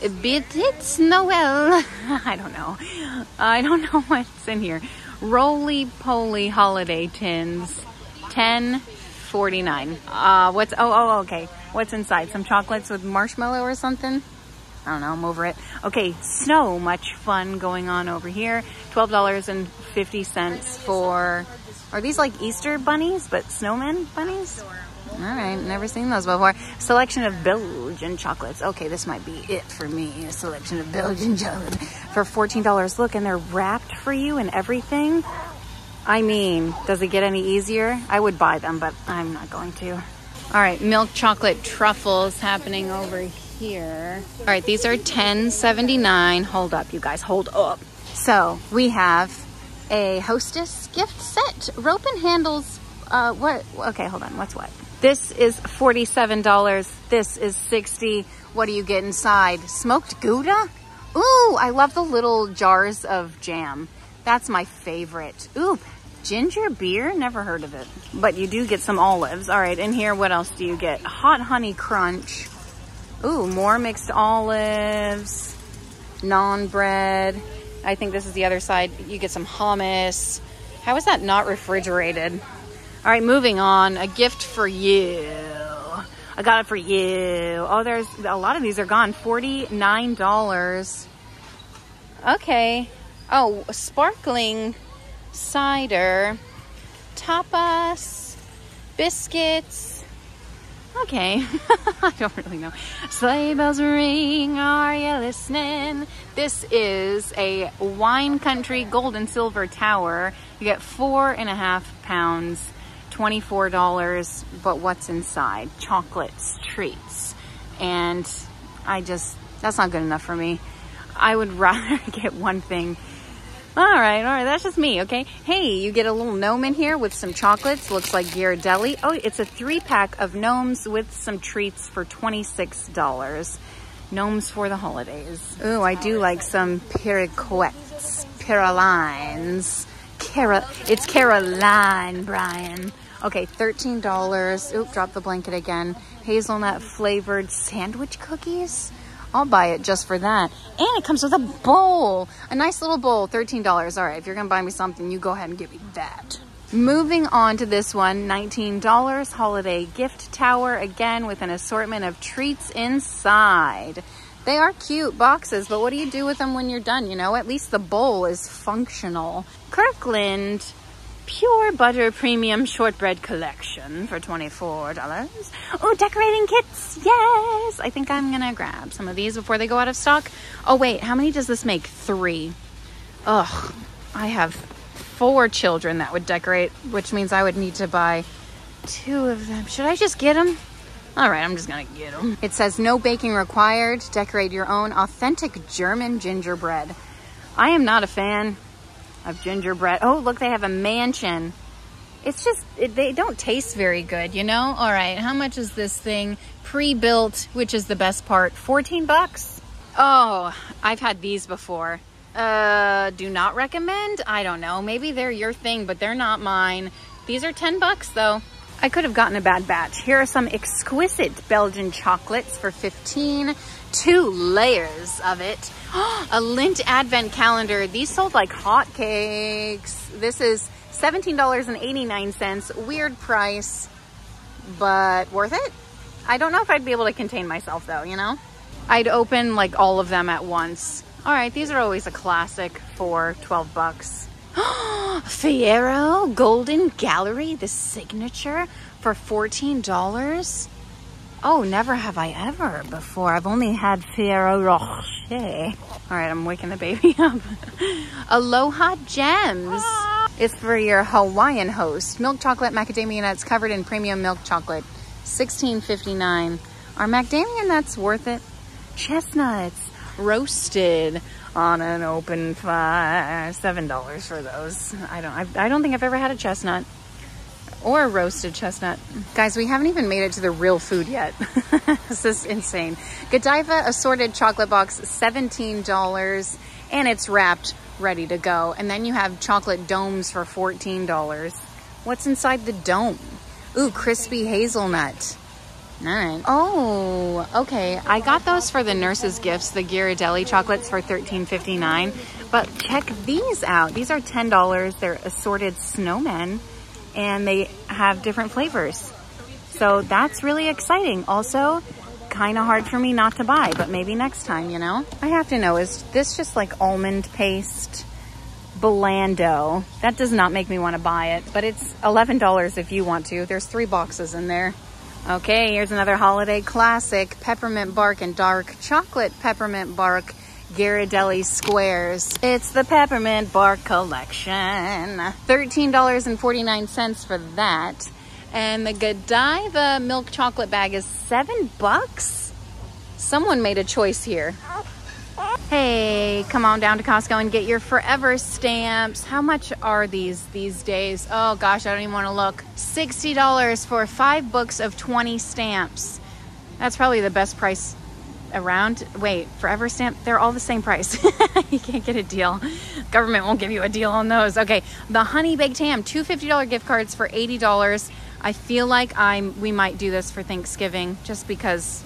S2: Bitits Noel. I don't know. I don't know what's in here. Roly poly holiday tins. 10.49. Uh, what's, oh, oh, okay. What's inside? Some chocolates with marshmallow or something? I don't know, I'm over it. Okay, so much fun going on over here. $12.50 for, are these like Easter bunnies, but snowman bunnies? All right, never seen those before. Selection of Belgian chocolates. Okay, this might be it for me. A selection of Belgian chocolate for $14. Look, and they're wrapped for you and everything. I mean, does it get any easier? I would buy them, but I'm not going to. All right, milk chocolate truffles happening over here. All right, these are 10.79. Hold up, you guys, hold up. So we have a hostess gift set, rope and handles. Uh, what? Okay, hold on. What's what? This is $47. This is 60. What do you get inside? Smoked Gouda? Ooh, I love the little jars of jam. That's my favorite. Ooh, ginger beer? Never heard of it. But you do get some olives. All right, in here, what else do you get? Hot honey crunch. Ooh, more mixed olives. Non bread. I think this is the other side. You get some hummus. How is that not refrigerated? All right, moving on. A gift for you. I got it for you. Oh, there's a lot of these are gone. $49. Okay. Oh, sparkling cider, tapas, biscuits. Okay, I don't really know. Sleigh bells ring, are you listening? This is a wine country gold and silver tower. You get four and a half pounds, $24, but what's inside? Chocolates, treats. And I just, that's not good enough for me. I would rather get one thing all right, all right, that's just me, okay? Hey, you get a little gnome in here with some chocolates. Looks like Ghirardelli. Oh, it's a three pack of gnomes with some treats for $26. Gnomes for the holidays. Oh, I do like some periquets, Carolines. Cara, it's Caroline, Brian. Okay, $13. Oop, drop the blanket again. Hazelnut flavored sandwich cookies. I'll buy it just for that. And it comes with a bowl, a nice little bowl, $13. All right, if you're gonna buy me something, you go ahead and give me that. Moving on to this one, $19 holiday gift tower, again with an assortment of treats inside. They are cute boxes, but what do you do with them when you're done? You know, at least the bowl is functional. Kirkland Pure Butter Premium Shortbread Collection for $24. Oh, decorating kits. Yes. I think I'm to grab some of these before they go out of stock. Oh, wait. How many does this make? Three. Ugh. I have four children that would decorate, which means I would need to buy two of them. Should I just get them? All right, I'm just gonna get them. It says no baking required. Decorate your own authentic German gingerbread. I am not a fan of gingerbread. Oh, look, they have a mansion. It's just, it, they don't taste very good, you know? All right, how much is this thing? Pre-built, which is the best part, 14 bucks? Oh, I've had these before. Uh, do not recommend? I don't know. Maybe they're your thing, but they're not mine. These are 10 bucks though. I could have gotten a bad batch. Here are some exquisite Belgian chocolates for 15. Two layers of it. a Lindt advent calendar. These sold like hotcakes. This is $17.89. Weird price, but worth it. I don't know if I'd be able to contain myself though, you know? I'd open like all of them at once. All right, these are always a classic for 12 bucks. Ferrero Golden Gallery, the signature for $14. Oh, never have I ever before. I've only had Ferrero Rocher. All right, I'm waking the baby up. Aloha Gems. Ah. It's for your Hawaiian host. Milk chocolate macadamia nuts covered in premium milk chocolate. $16.59. Are macadamia nuts worth it? Chestnuts roasted on an open fire. Seven dollars for those. I don't. I, I don't think I've ever had a chestnut or a roasted chestnut. Guys, we haven't even made it to the real food yet. this is insane. Godiva assorted chocolate box, $17, and it's wrapped, ready to go. And then you have chocolate domes for $14. What's inside the dome? Ooh, crispy hazelnut. Nine. Oh, okay. I got those for the nurse's gifts, the Ghirardelli chocolates for $13.59. But check these out. These are $10. They're assorted snowmen and they have different flavors. So that's really exciting. Also, kind of hard for me not to buy, but maybe next time, you know? I have to know, is this just like almond paste? Belando. That does not make me want to buy it, but it's $11 if you want to. There's three boxes in there. Okay, here's another holiday classic, peppermint bark and dark chocolate peppermint bark Ghirardelli squares. It's the peppermint bar collection. $13.49 for that. And the Godiva milk chocolate bag is seven bucks? Someone made a choice here. Hey, come on down to Costco and get your forever stamps. How much are these these days? Oh gosh, I don't even want to look. $60 for five books of 20 stamps. That's probably the best price around. Wait, forever stamp, they're all the same price. you can't get a deal. Government won't give you a deal on those. Okay, the honey baked ham, two $50 gift cards for $80. I feel like I'm we might do this for Thanksgiving just because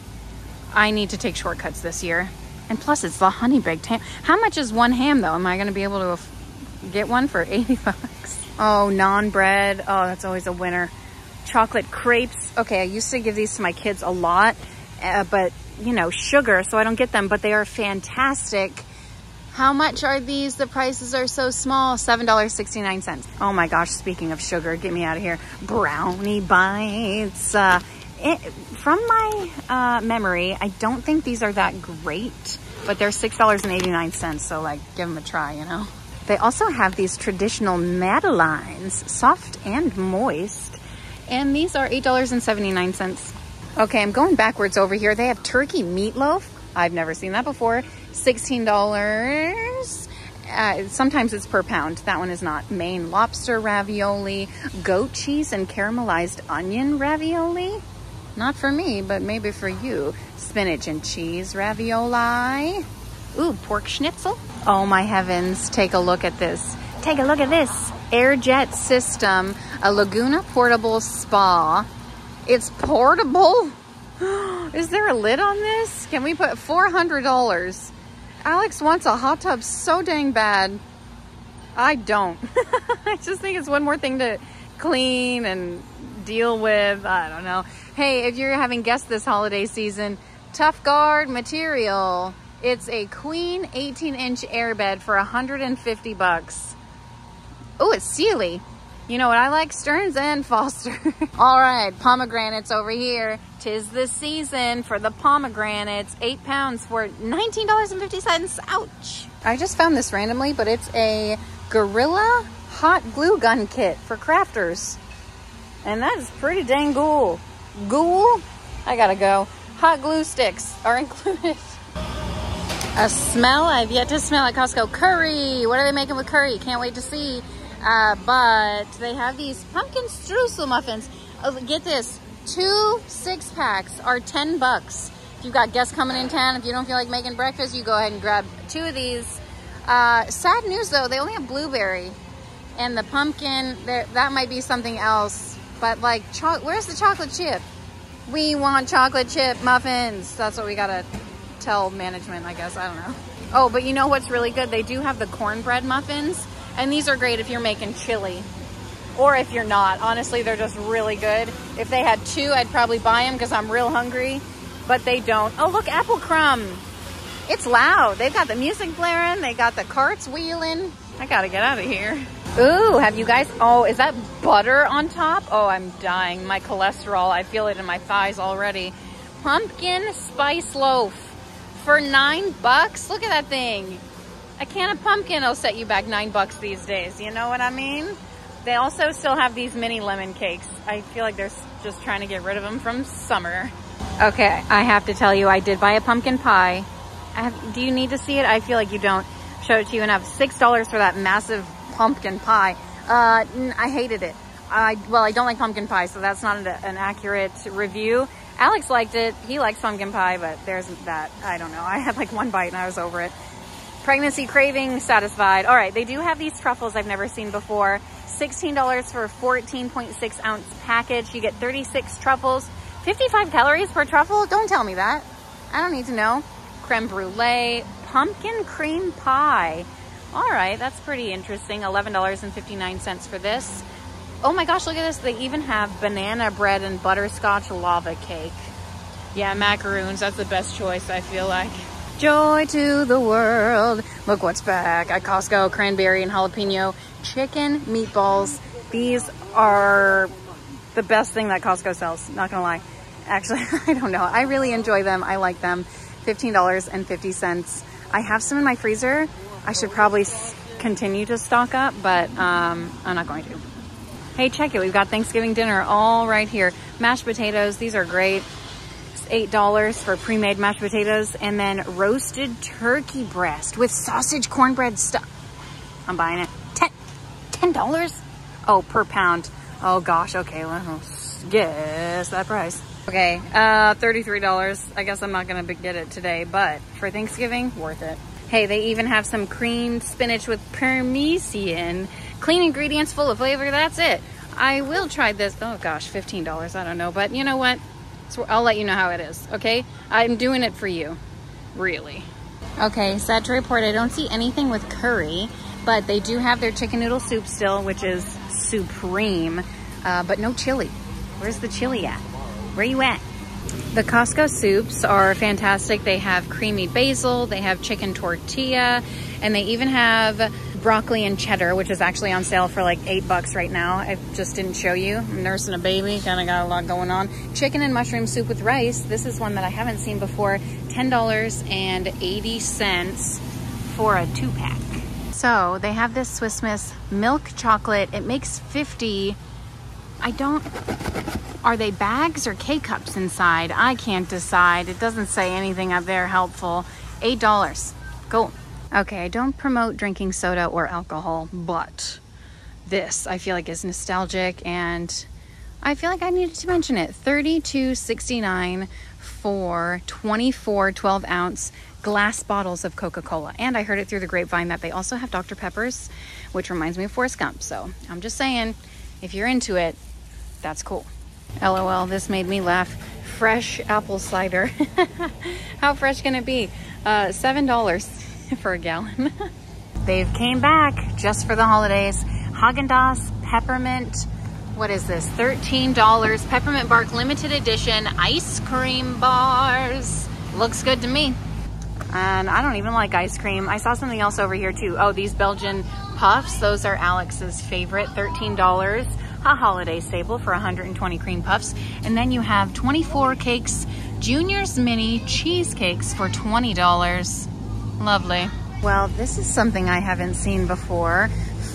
S2: I need to take shortcuts this year. And plus, it's the honey baked ham. How much is one ham, though? Am I going to be able to get one for 80 bucks? Oh, non bread. Oh, that's always a winner. Chocolate crepes. Okay, I used to give these to my kids a lot, uh, but, you know, sugar, so I don't get them, but they are fantastic. How much are these? The prices are so small. $7.69. Oh my gosh, speaking of sugar, get me out of here. Brownie bites. Uh, it, from my uh, memory, I don't think these are that great, but they're $6.89, so like give them a try, you know? They also have these traditional Madeleines, soft and moist, and these are $8.79. Okay, I'm going backwards over here. They have turkey meatloaf. I've never seen that before. $16. Uh, sometimes it's per pound. That one is not. Maine lobster ravioli, goat cheese and caramelized onion ravioli. Not for me, but maybe for you. Spinach and cheese ravioli. Ooh, pork schnitzel. Oh my heavens, take a look at this. Take a look at this. Airjet system, a Laguna portable spa. It's portable? Is there a lid on this? Can we put $400? Alex wants a hot tub so dang bad. I don't. I just think it's one more thing to clean and deal with. I don't know. Hey, if you're having guests this holiday season, Tough Guard material. It's a queen 18 inch airbed for 150 bucks. Oh, it's Sealy. You know what I like? Stearns and Foster. All right, pomegranates over here. Tis the season for the pomegranates. Eight pounds for $19.50. Ouch. I just found this randomly, but it's a Gorilla hot glue gun kit for crafters. And that's pretty dang cool. Ghoul? I gotta go. Hot glue sticks are included. A smell I've yet to smell at Costco. Curry. What are they making with curry? Can't wait to see. Uh, but they have these pumpkin streusel muffins. Oh, get this, two six packs are 10 bucks. If you've got guests coming in town, if you don't feel like making breakfast, you go ahead and grab two of these. Uh, sad news though, they only have blueberry and the pumpkin, that might be something else. But like, where's the chocolate chip? We want chocolate chip muffins. That's what we gotta tell management, I guess. I don't know. Oh, but you know what's really good? They do have the cornbread muffins and these are great if you're making chili or if you're not. Honestly, they're just really good. If they had two, I'd probably buy them because I'm real hungry, but they don't. Oh, look, Apple Crumb. It's loud. They've got the music blaring. They got the carts wheeling. I gotta get out of here. Ooh, have you guys, oh, is that butter on top? Oh, I'm dying. My cholesterol, I feel it in my thighs already. Pumpkin spice loaf for nine bucks. Look at that thing. A can of pumpkin will set you back nine bucks these days. You know what I mean? They also still have these mini lemon cakes. I feel like they're just trying to get rid of them from summer. Okay, I have to tell you, I did buy a pumpkin pie. Have, do you need to see it? I feel like you don't. Show it to you and have $6 for that massive pumpkin pie. Uh, I hated it. I, well, I don't like pumpkin pie, so that's not an accurate review. Alex liked it. He likes pumpkin pie, but there's that. I don't know. I had like one bite and I was over it. Pregnancy craving satisfied. All right, they do have these truffles I've never seen before. $16 for a 14.6 ounce package. You get 36 truffles, 55 calories per truffle. Don't tell me that. I don't need to know. Creme brulee, pumpkin cream pie. All right, that's pretty interesting. $11.59 for this. Oh my gosh, look at this. They even have banana bread and butterscotch lava cake. Yeah, macaroons, that's the best choice, I feel like. Joy to the world. Look what's back at Costco. Cranberry and jalapeno chicken meatballs. These are the best thing that Costco sells. Not gonna lie. Actually, I don't know. I really enjoy them. I like them. $15.50. I have some in my freezer. I should probably continue to stock up, but um, I'm not going to. Hey, check it. We've got Thanksgiving dinner all right here. Mashed potatoes. These are great. $8 for pre-made mashed potatoes and then roasted turkey breast with sausage cornbread stuff. I'm buying it. Ten, $10? Oh, per pound. Oh gosh, okay, let's guess that price. Okay, uh, $33. I guess I'm not gonna get it today, but for Thanksgiving, worth it. Hey, they even have some creamed spinach with parmesan. Clean ingredients, full of flavor, that's it. I will try this. Oh gosh, $15, I don't know. But you know what? So I'll let you know how it is, okay? I'm doing it for you, really. Okay, sad to report, I don't see anything with curry, but they do have their chicken noodle soup still, which is supreme, uh, but no chili. Where's the chili at? Where you at? The Costco soups are fantastic. They have creamy basil, they have chicken tortilla, and they even have broccoli and cheddar, which is actually on sale for like eight bucks right now. I just didn't show you. I'm nursing a baby, kind of got a lot going on. Chicken and mushroom soup with rice. This is one that I haven't seen before. $10.80 for a two pack. So they have this Swiss Miss milk chocolate. It makes 50. I don't, are they bags or K-cups inside? I can't decide. It doesn't say anything up there helpful. $8. Cool. Okay, I don't promote drinking soda or alcohol, but this I feel like is nostalgic and I feel like I needed to mention it. 32.69 for 24 12 ounce glass bottles of Coca-Cola. And I heard it through the grapevine that they also have Dr. Peppers, which reminds me of Forrest Gump. So I'm just saying, if you're into it, that's cool. LOL, this made me laugh. Fresh apple cider. How fresh can it be? Uh, $7 for a gallon. They've came back just for the holidays. Haagen-Dazs peppermint, what is this? $13 peppermint bark limited edition ice cream bars. Looks good to me. And I don't even like ice cream. I saw something else over here too. Oh, these Belgian puffs. Those are Alex's favorite, $13. A holiday staple for 120 cream puffs. And then you have 24 cakes, Junior's Mini cheesecakes for $20. Lovely. Well, this is something I haven't seen before.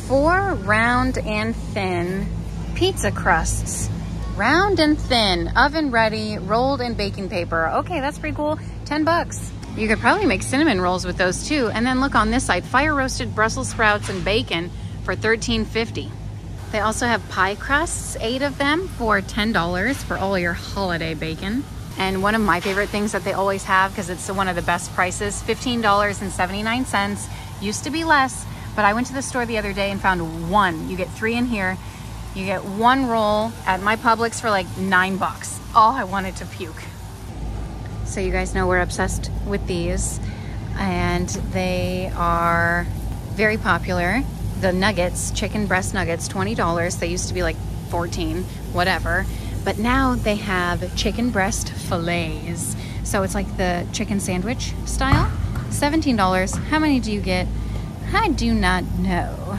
S2: Four round and thin pizza crusts. Round and thin, oven ready, rolled in baking paper. Okay, that's pretty cool. 10 bucks. You could probably make cinnamon rolls with those too. And then look on this side, fire roasted Brussels sprouts and bacon for $13.50. They also have pie crusts, eight of them for $10 for all your holiday bacon. And one of my favorite things that they always have, because it's one of the best prices, $15.79. Used to be less, but I went to the store the other day and found one. You get three in here. You get one roll at my Publix for like nine bucks. Oh, I wanted to puke. So you guys know we're obsessed with these and they are very popular. The nuggets, chicken breast nuggets, $20. They used to be like 14, whatever. But now they have chicken breast fillets. So it's like the chicken sandwich style. $17. How many do you get? I do not know.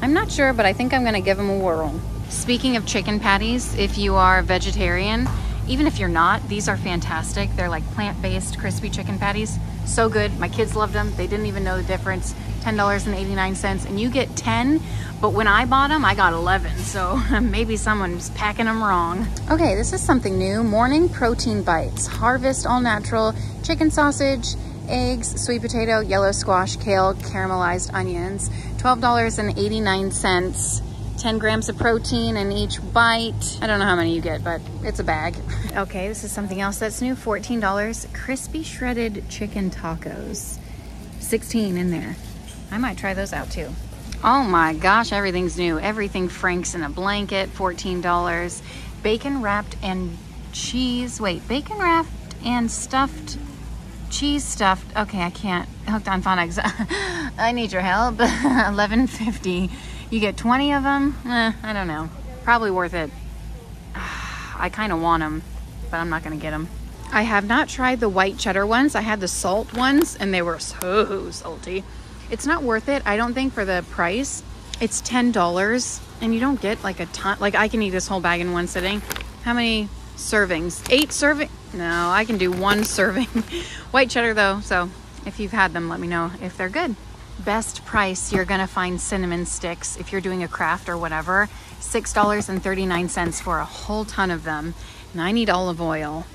S2: I'm not sure, but I think I'm gonna give them a whirl. Speaking of chicken patties, if you are vegetarian, even if you're not, these are fantastic. They're like plant-based crispy chicken patties. So good. My kids loved them. They didn't even know the difference. $10.89 and you get 10, but when I bought them, I got 11. So maybe someone's packing them wrong. Okay, this is something new. Morning protein bites. Harvest all natural chicken sausage, eggs, sweet potato, yellow squash, kale, caramelized onions. $12.89. 10 grams of protein in each bite. I don't know how many you get, but it's a bag. Okay, this is something else that's new, $14. Crispy shredded chicken tacos. 16 in there. I might try those out too. Oh my gosh, everything's new. Everything Frank's in a blanket, $14. Bacon wrapped and cheese, wait, bacon wrapped and stuffed, cheese stuffed. Okay, I can't, hooked on phonics. I need your help. 11.50. You get 20 of them? Eh, I don't know. Probably worth it. I kind of want them, but I'm not going to get them. I have not tried the white cheddar ones. I had the salt ones and they were so salty. It's not worth it, I don't think, for the price. It's $10 and you don't get like a ton. Like I can eat this whole bag in one sitting. How many servings? Eight serving? No, I can do one serving. white cheddar though, so if you've had them, let me know if they're good best price you're gonna find cinnamon sticks if you're doing a craft or whatever $6.39 for a whole ton of them and I need olive oil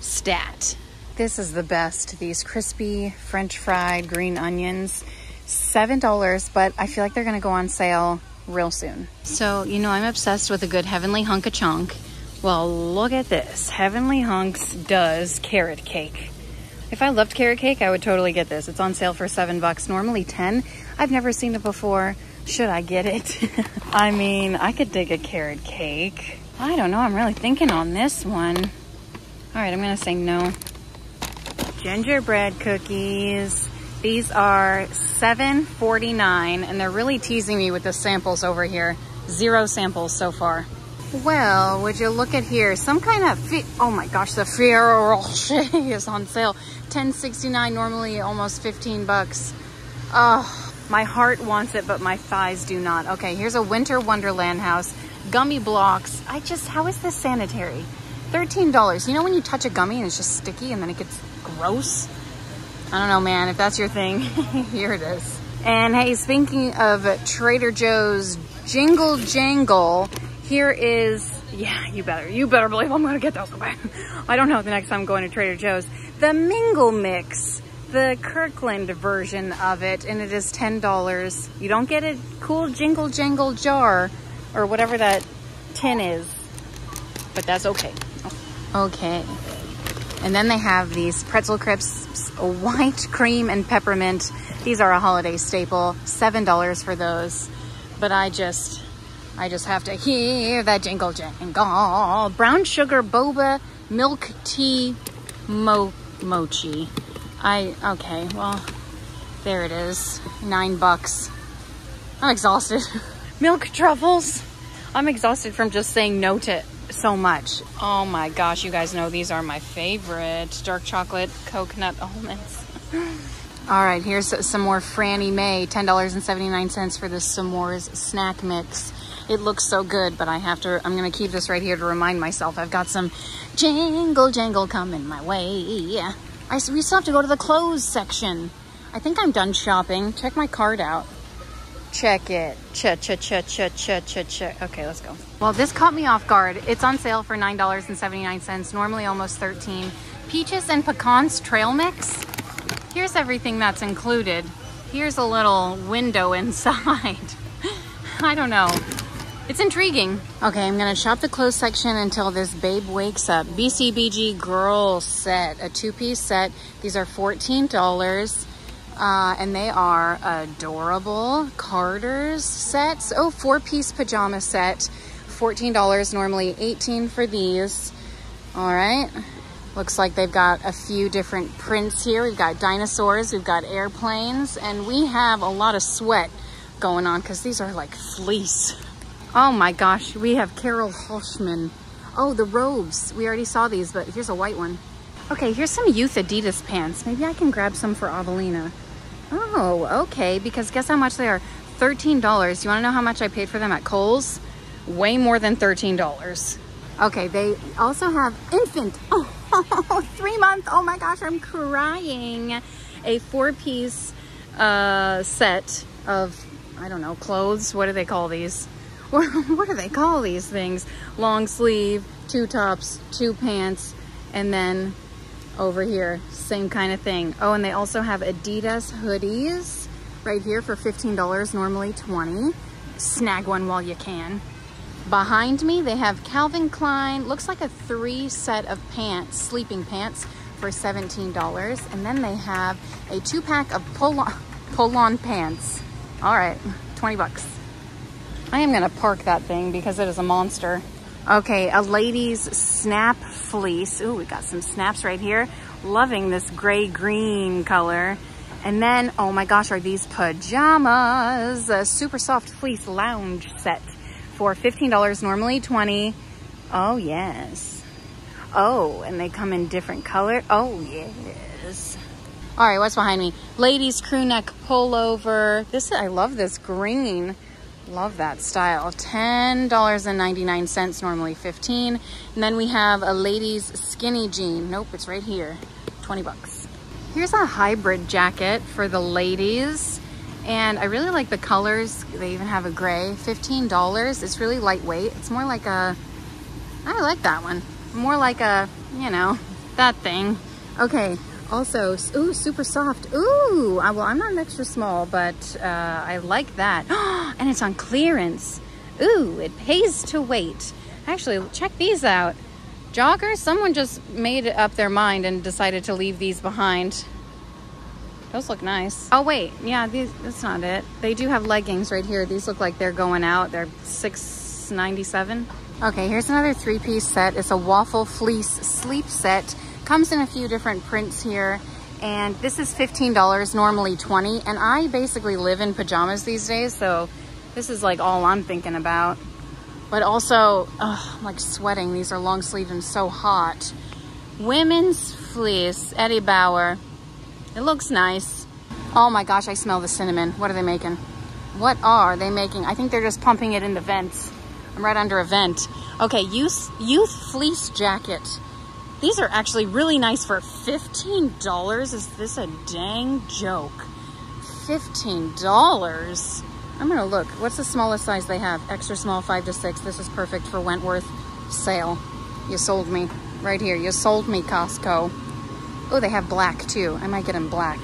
S2: stat this is the best these crispy french fried green onions seven dollars but I feel like they're gonna go on sale real soon so you know I'm obsessed with a good heavenly hunk of chunk well look at this heavenly hunks does carrot cake if I loved carrot cake, I would totally get this. It's on sale for seven bucks, normally 10. I've never seen it before. Should I get it? I mean, I could dig a carrot cake. I don't know, I'm really thinking on this one. All right, I'm gonna say no. Gingerbread cookies. These are $7.49 and they're really teasing me with the samples over here. Zero samples so far. Well, would you look at here? Some kind of, oh my gosh, the Ferrero Rocher is on sale. 10.69 normally almost 15 bucks. Oh, My heart wants it, but my thighs do not. Okay, here's a winter wonderland house. Gummy blocks. I just, how is this sanitary? $13. You know when you touch a gummy and it's just sticky and then it gets gross? I don't know, man. If that's your thing, here it is. And hey, speaking of Trader Joe's Jingle Jangle, here is, yeah, you better, you better believe I'm gonna get those. I don't know the next time I'm going to Trader Joe's. The Mingle Mix, the Kirkland version of it, and it is $10. You don't get a cool Jingle Jangle jar or whatever that tin is, but that's okay. Okay. And then they have these pretzel crisps, white cream and peppermint. These are a holiday staple, $7 for those. But I just, I just have to hear that jingle jangle. Brown sugar boba milk tea mo mochi. I, okay, well, there it is. Nine bucks. I'm exhausted. milk truffles. I'm exhausted from just saying no to so much. Oh my gosh, you guys know these are my favorite. Dark chocolate coconut almonds. All right, here's some more Fannie May, $10.79 for the s'mores snack mix. It looks so good, but I have to, I'm gonna keep this right here to remind myself. I've got some jingle jangle coming my way. I, we still have to go to the clothes section. I think I'm done shopping. Check my card out. Check it. Check, check, check, check, check, check, check. Okay, let's go. Well, this caught me off guard. It's on sale for $9.79, normally almost 13 Peaches and pecans trail mix. Here's everything that's included. Here's a little window inside. I don't know. It's intriguing. Okay, I'm gonna shop the clothes section until this babe wakes up. BCBG girl set, a two-piece set. These are $14. Uh, and they are adorable Carter's sets. Oh, four piece pajama set, $14, normally 18 for these. All right. Looks like they've got a few different prints here. We've got dinosaurs, we've got airplanes, and we have a lot of sweat going on because these are like fleece. Oh my gosh, we have Carole Hochman. Oh, the robes. We already saw these, but here's a white one. Okay, here's some youth Adidas pants. Maybe I can grab some for Avelina. Oh, okay, because guess how much they are? $13. You wanna know how much I paid for them at Kohl's? Way more than $13. Okay, they also have infant. Oh, three month. Oh my gosh, I'm crying. A four piece uh, set of, I don't know, clothes. What do they call these? what do they call these things? Long sleeve, two tops, two pants, and then over here, same kind of thing. Oh, and they also have Adidas hoodies right here for $15, normally 20. Snag one while you can. Behind me, they have Calvin Klein, looks like a three set of pants, sleeping pants for $17. And then they have a two pack of pull-on pull -on pants. All right, 20 bucks. I am gonna park that thing because it is a monster. Okay, a lady's snap fleece. Ooh, we got some snaps right here. Loving this gray green color. And then, oh my gosh, are these pajamas? A super soft fleece lounge set for $15, normally 20 Oh, yes. Oh, and they come in different color. Oh, yes. All right, what's behind me? Ladies crew neck pullover. This, I love this green. Love that style. $10.99, normally 15 And then we have a ladies skinny jean. Nope, it's right here. 20 bucks. Here's a hybrid jacket for the ladies. And I really like the colors. They even have a gray. $15. It's really lightweight. It's more like a, I like that one. More like a, you know, that thing. Okay, also, ooh, super soft. Ooh, well, I'm not an extra small, but uh, I like that. and it's on clearance. Ooh, it pays to wait. Actually, check these out. Joggers, someone just made up their mind and decided to leave these behind. Those look nice. Oh wait, yeah, these, that's not it. They do have leggings right here. These look like they're going out. They're six ninety-seven. Okay, here's another three-piece set. It's a waffle fleece sleep set Comes in a few different prints here. And this is $15, normally 20 And I basically live in pajamas these days, so this is like all I'm thinking about. But also, ugh, I'm like sweating. These are long sleeve and so hot. Women's fleece, Eddie Bauer. It looks nice. Oh my gosh, I smell the cinnamon. What are they making? What are they making? I think they're just pumping it in the vents. I'm right under a vent. Okay, youth, youth fleece jacket. These are actually really nice for $15. Is this a dang joke? $15? I'm gonna look. What's the smallest size they have? Extra small, five to six. This is perfect for Wentworth sale. You sold me right here. You sold me Costco. Oh, they have black too. I might get them black.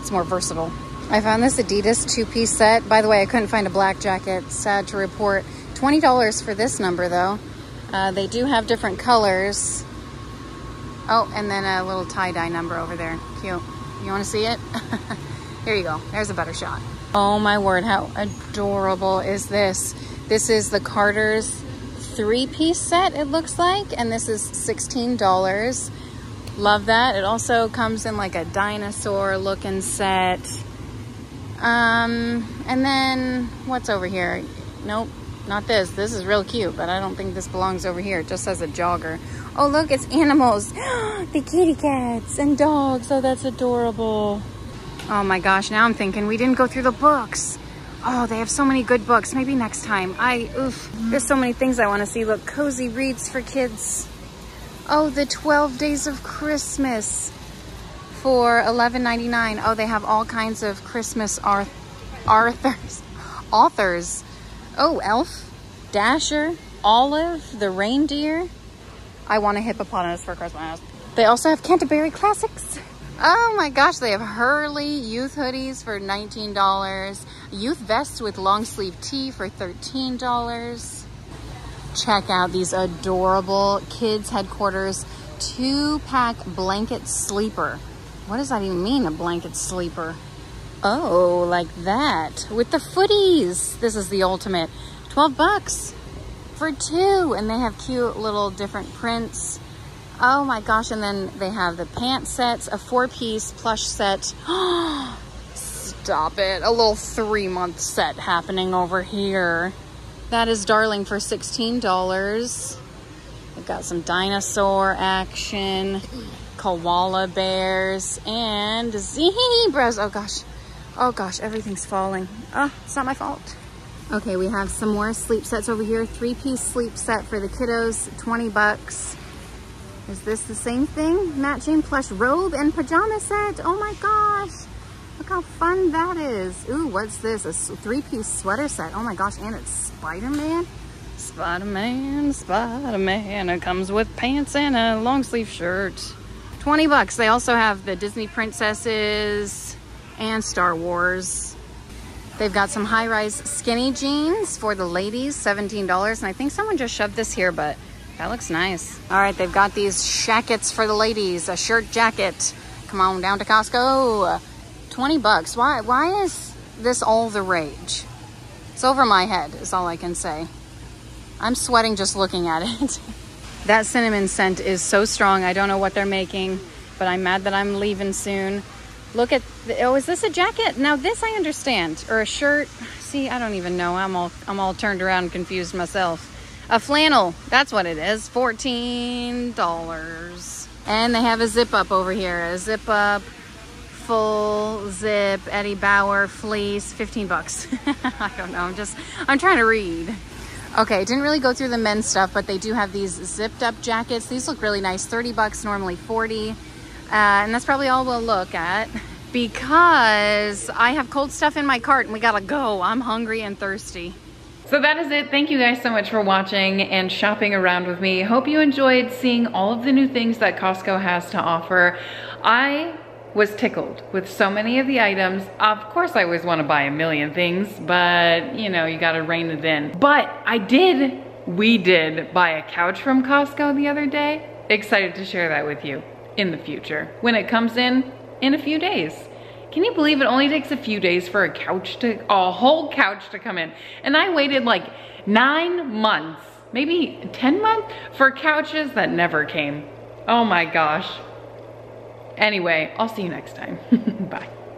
S2: It's more versatile. I found this Adidas two-piece set. By the way, I couldn't find a black jacket. Sad to report. $20 for this number though. Uh, they do have different colors. Oh, and then a little tie-dye number over there. Cute. You want to see it? Here you go. There's a better shot. Oh my word, how adorable is this? This is the Carter's three-piece set, it looks like, and this is $16. Love that. It also comes in like a dinosaur looking set. Um, and then what's over here? Nope, not this. This is real cute, but I don't think this belongs over here. It just says a jogger. Oh, look, it's animals. the kitty cats and dogs. Oh, that's adorable. Oh my gosh, now I'm thinking we didn't go through the books. Oh, they have so many good books. Maybe next time. I, oof, there's so many things I want to see. Look, cozy reads for kids. Oh, the 12 Days of Christmas for $11.99. Oh, they have all kinds of Christmas authors. Authors. Oh, Elf, Dasher, Olive, the reindeer. I want a hippopotamus for Christmas. They also have Canterbury Classics. Oh my gosh, they have Hurley youth hoodies for $19. Youth vests with long sleeve tee for $13. Check out these adorable kids headquarters two pack blanket sleeper. What does that even mean, a blanket sleeper? Oh, like that with the footies. This is the ultimate. 12 bucks for two. And they have cute little different prints. Oh my gosh, and then they have the pant sets, a four-piece plush set. Stop it, a little three-month set happening over here. That is darling for $16. They've got some dinosaur action, koala bears, and zebras. Oh gosh, oh gosh, everything's falling. Oh, it's not my fault. Okay, we have some more sleep sets over here. Three-piece sleep set for the kiddos, 20 bucks. Is this the same thing? Matching plush robe and pajama set. Oh my gosh. Look how fun that is. Ooh, what's this? A three-piece sweater set. Oh my gosh, and it's Spider-Man. Spider-Man, Spider-Man. It comes with pants and a long sleeve shirt. 20 bucks. They also have the Disney princesses and Star Wars. They've got some high-rise skinny jeans for the ladies, $17. And I think someone just shoved this here, but that looks nice. All right, they've got these shackets for the ladies, a shirt jacket. Come on down to Costco. 20 bucks. Why, why is this all the rage? It's over my head is all I can say. I'm sweating just looking at it. that cinnamon scent is so strong. I don't know what they're making, but I'm mad that I'm leaving soon. Look at, the, oh, is this a jacket? Now this I understand, or a shirt. See, I don't even know. I'm all, I'm all turned around and confused myself. A flannel, that's what it is, $14. And they have a zip up over here, a zip up, full zip, Eddie Bauer fleece, 15 bucks. I don't know, I'm just, I'm trying to read. Okay, didn't really go through the men's stuff, but they do have these zipped up jackets. These look really nice, 30 bucks, normally 40. Uh, and that's probably all we'll look at because I have cold stuff in my cart and we gotta go. I'm hungry and thirsty.
S1: So that is it. Thank you guys so much for watching and shopping around with me. Hope you enjoyed seeing all of the new things that Costco has to offer. I was tickled with so many of the items. Of course, I always want to buy a million things, but you know, you got to rein it in. But I did, we did buy a couch from Costco the other day. Excited to share that with you in the future when it comes in in a few days. Can you believe it only takes a few days for a couch to, a whole couch to come in? And I waited like nine months, maybe 10 months for couches that never came. Oh my gosh. Anyway, I'll see you next time. Bye.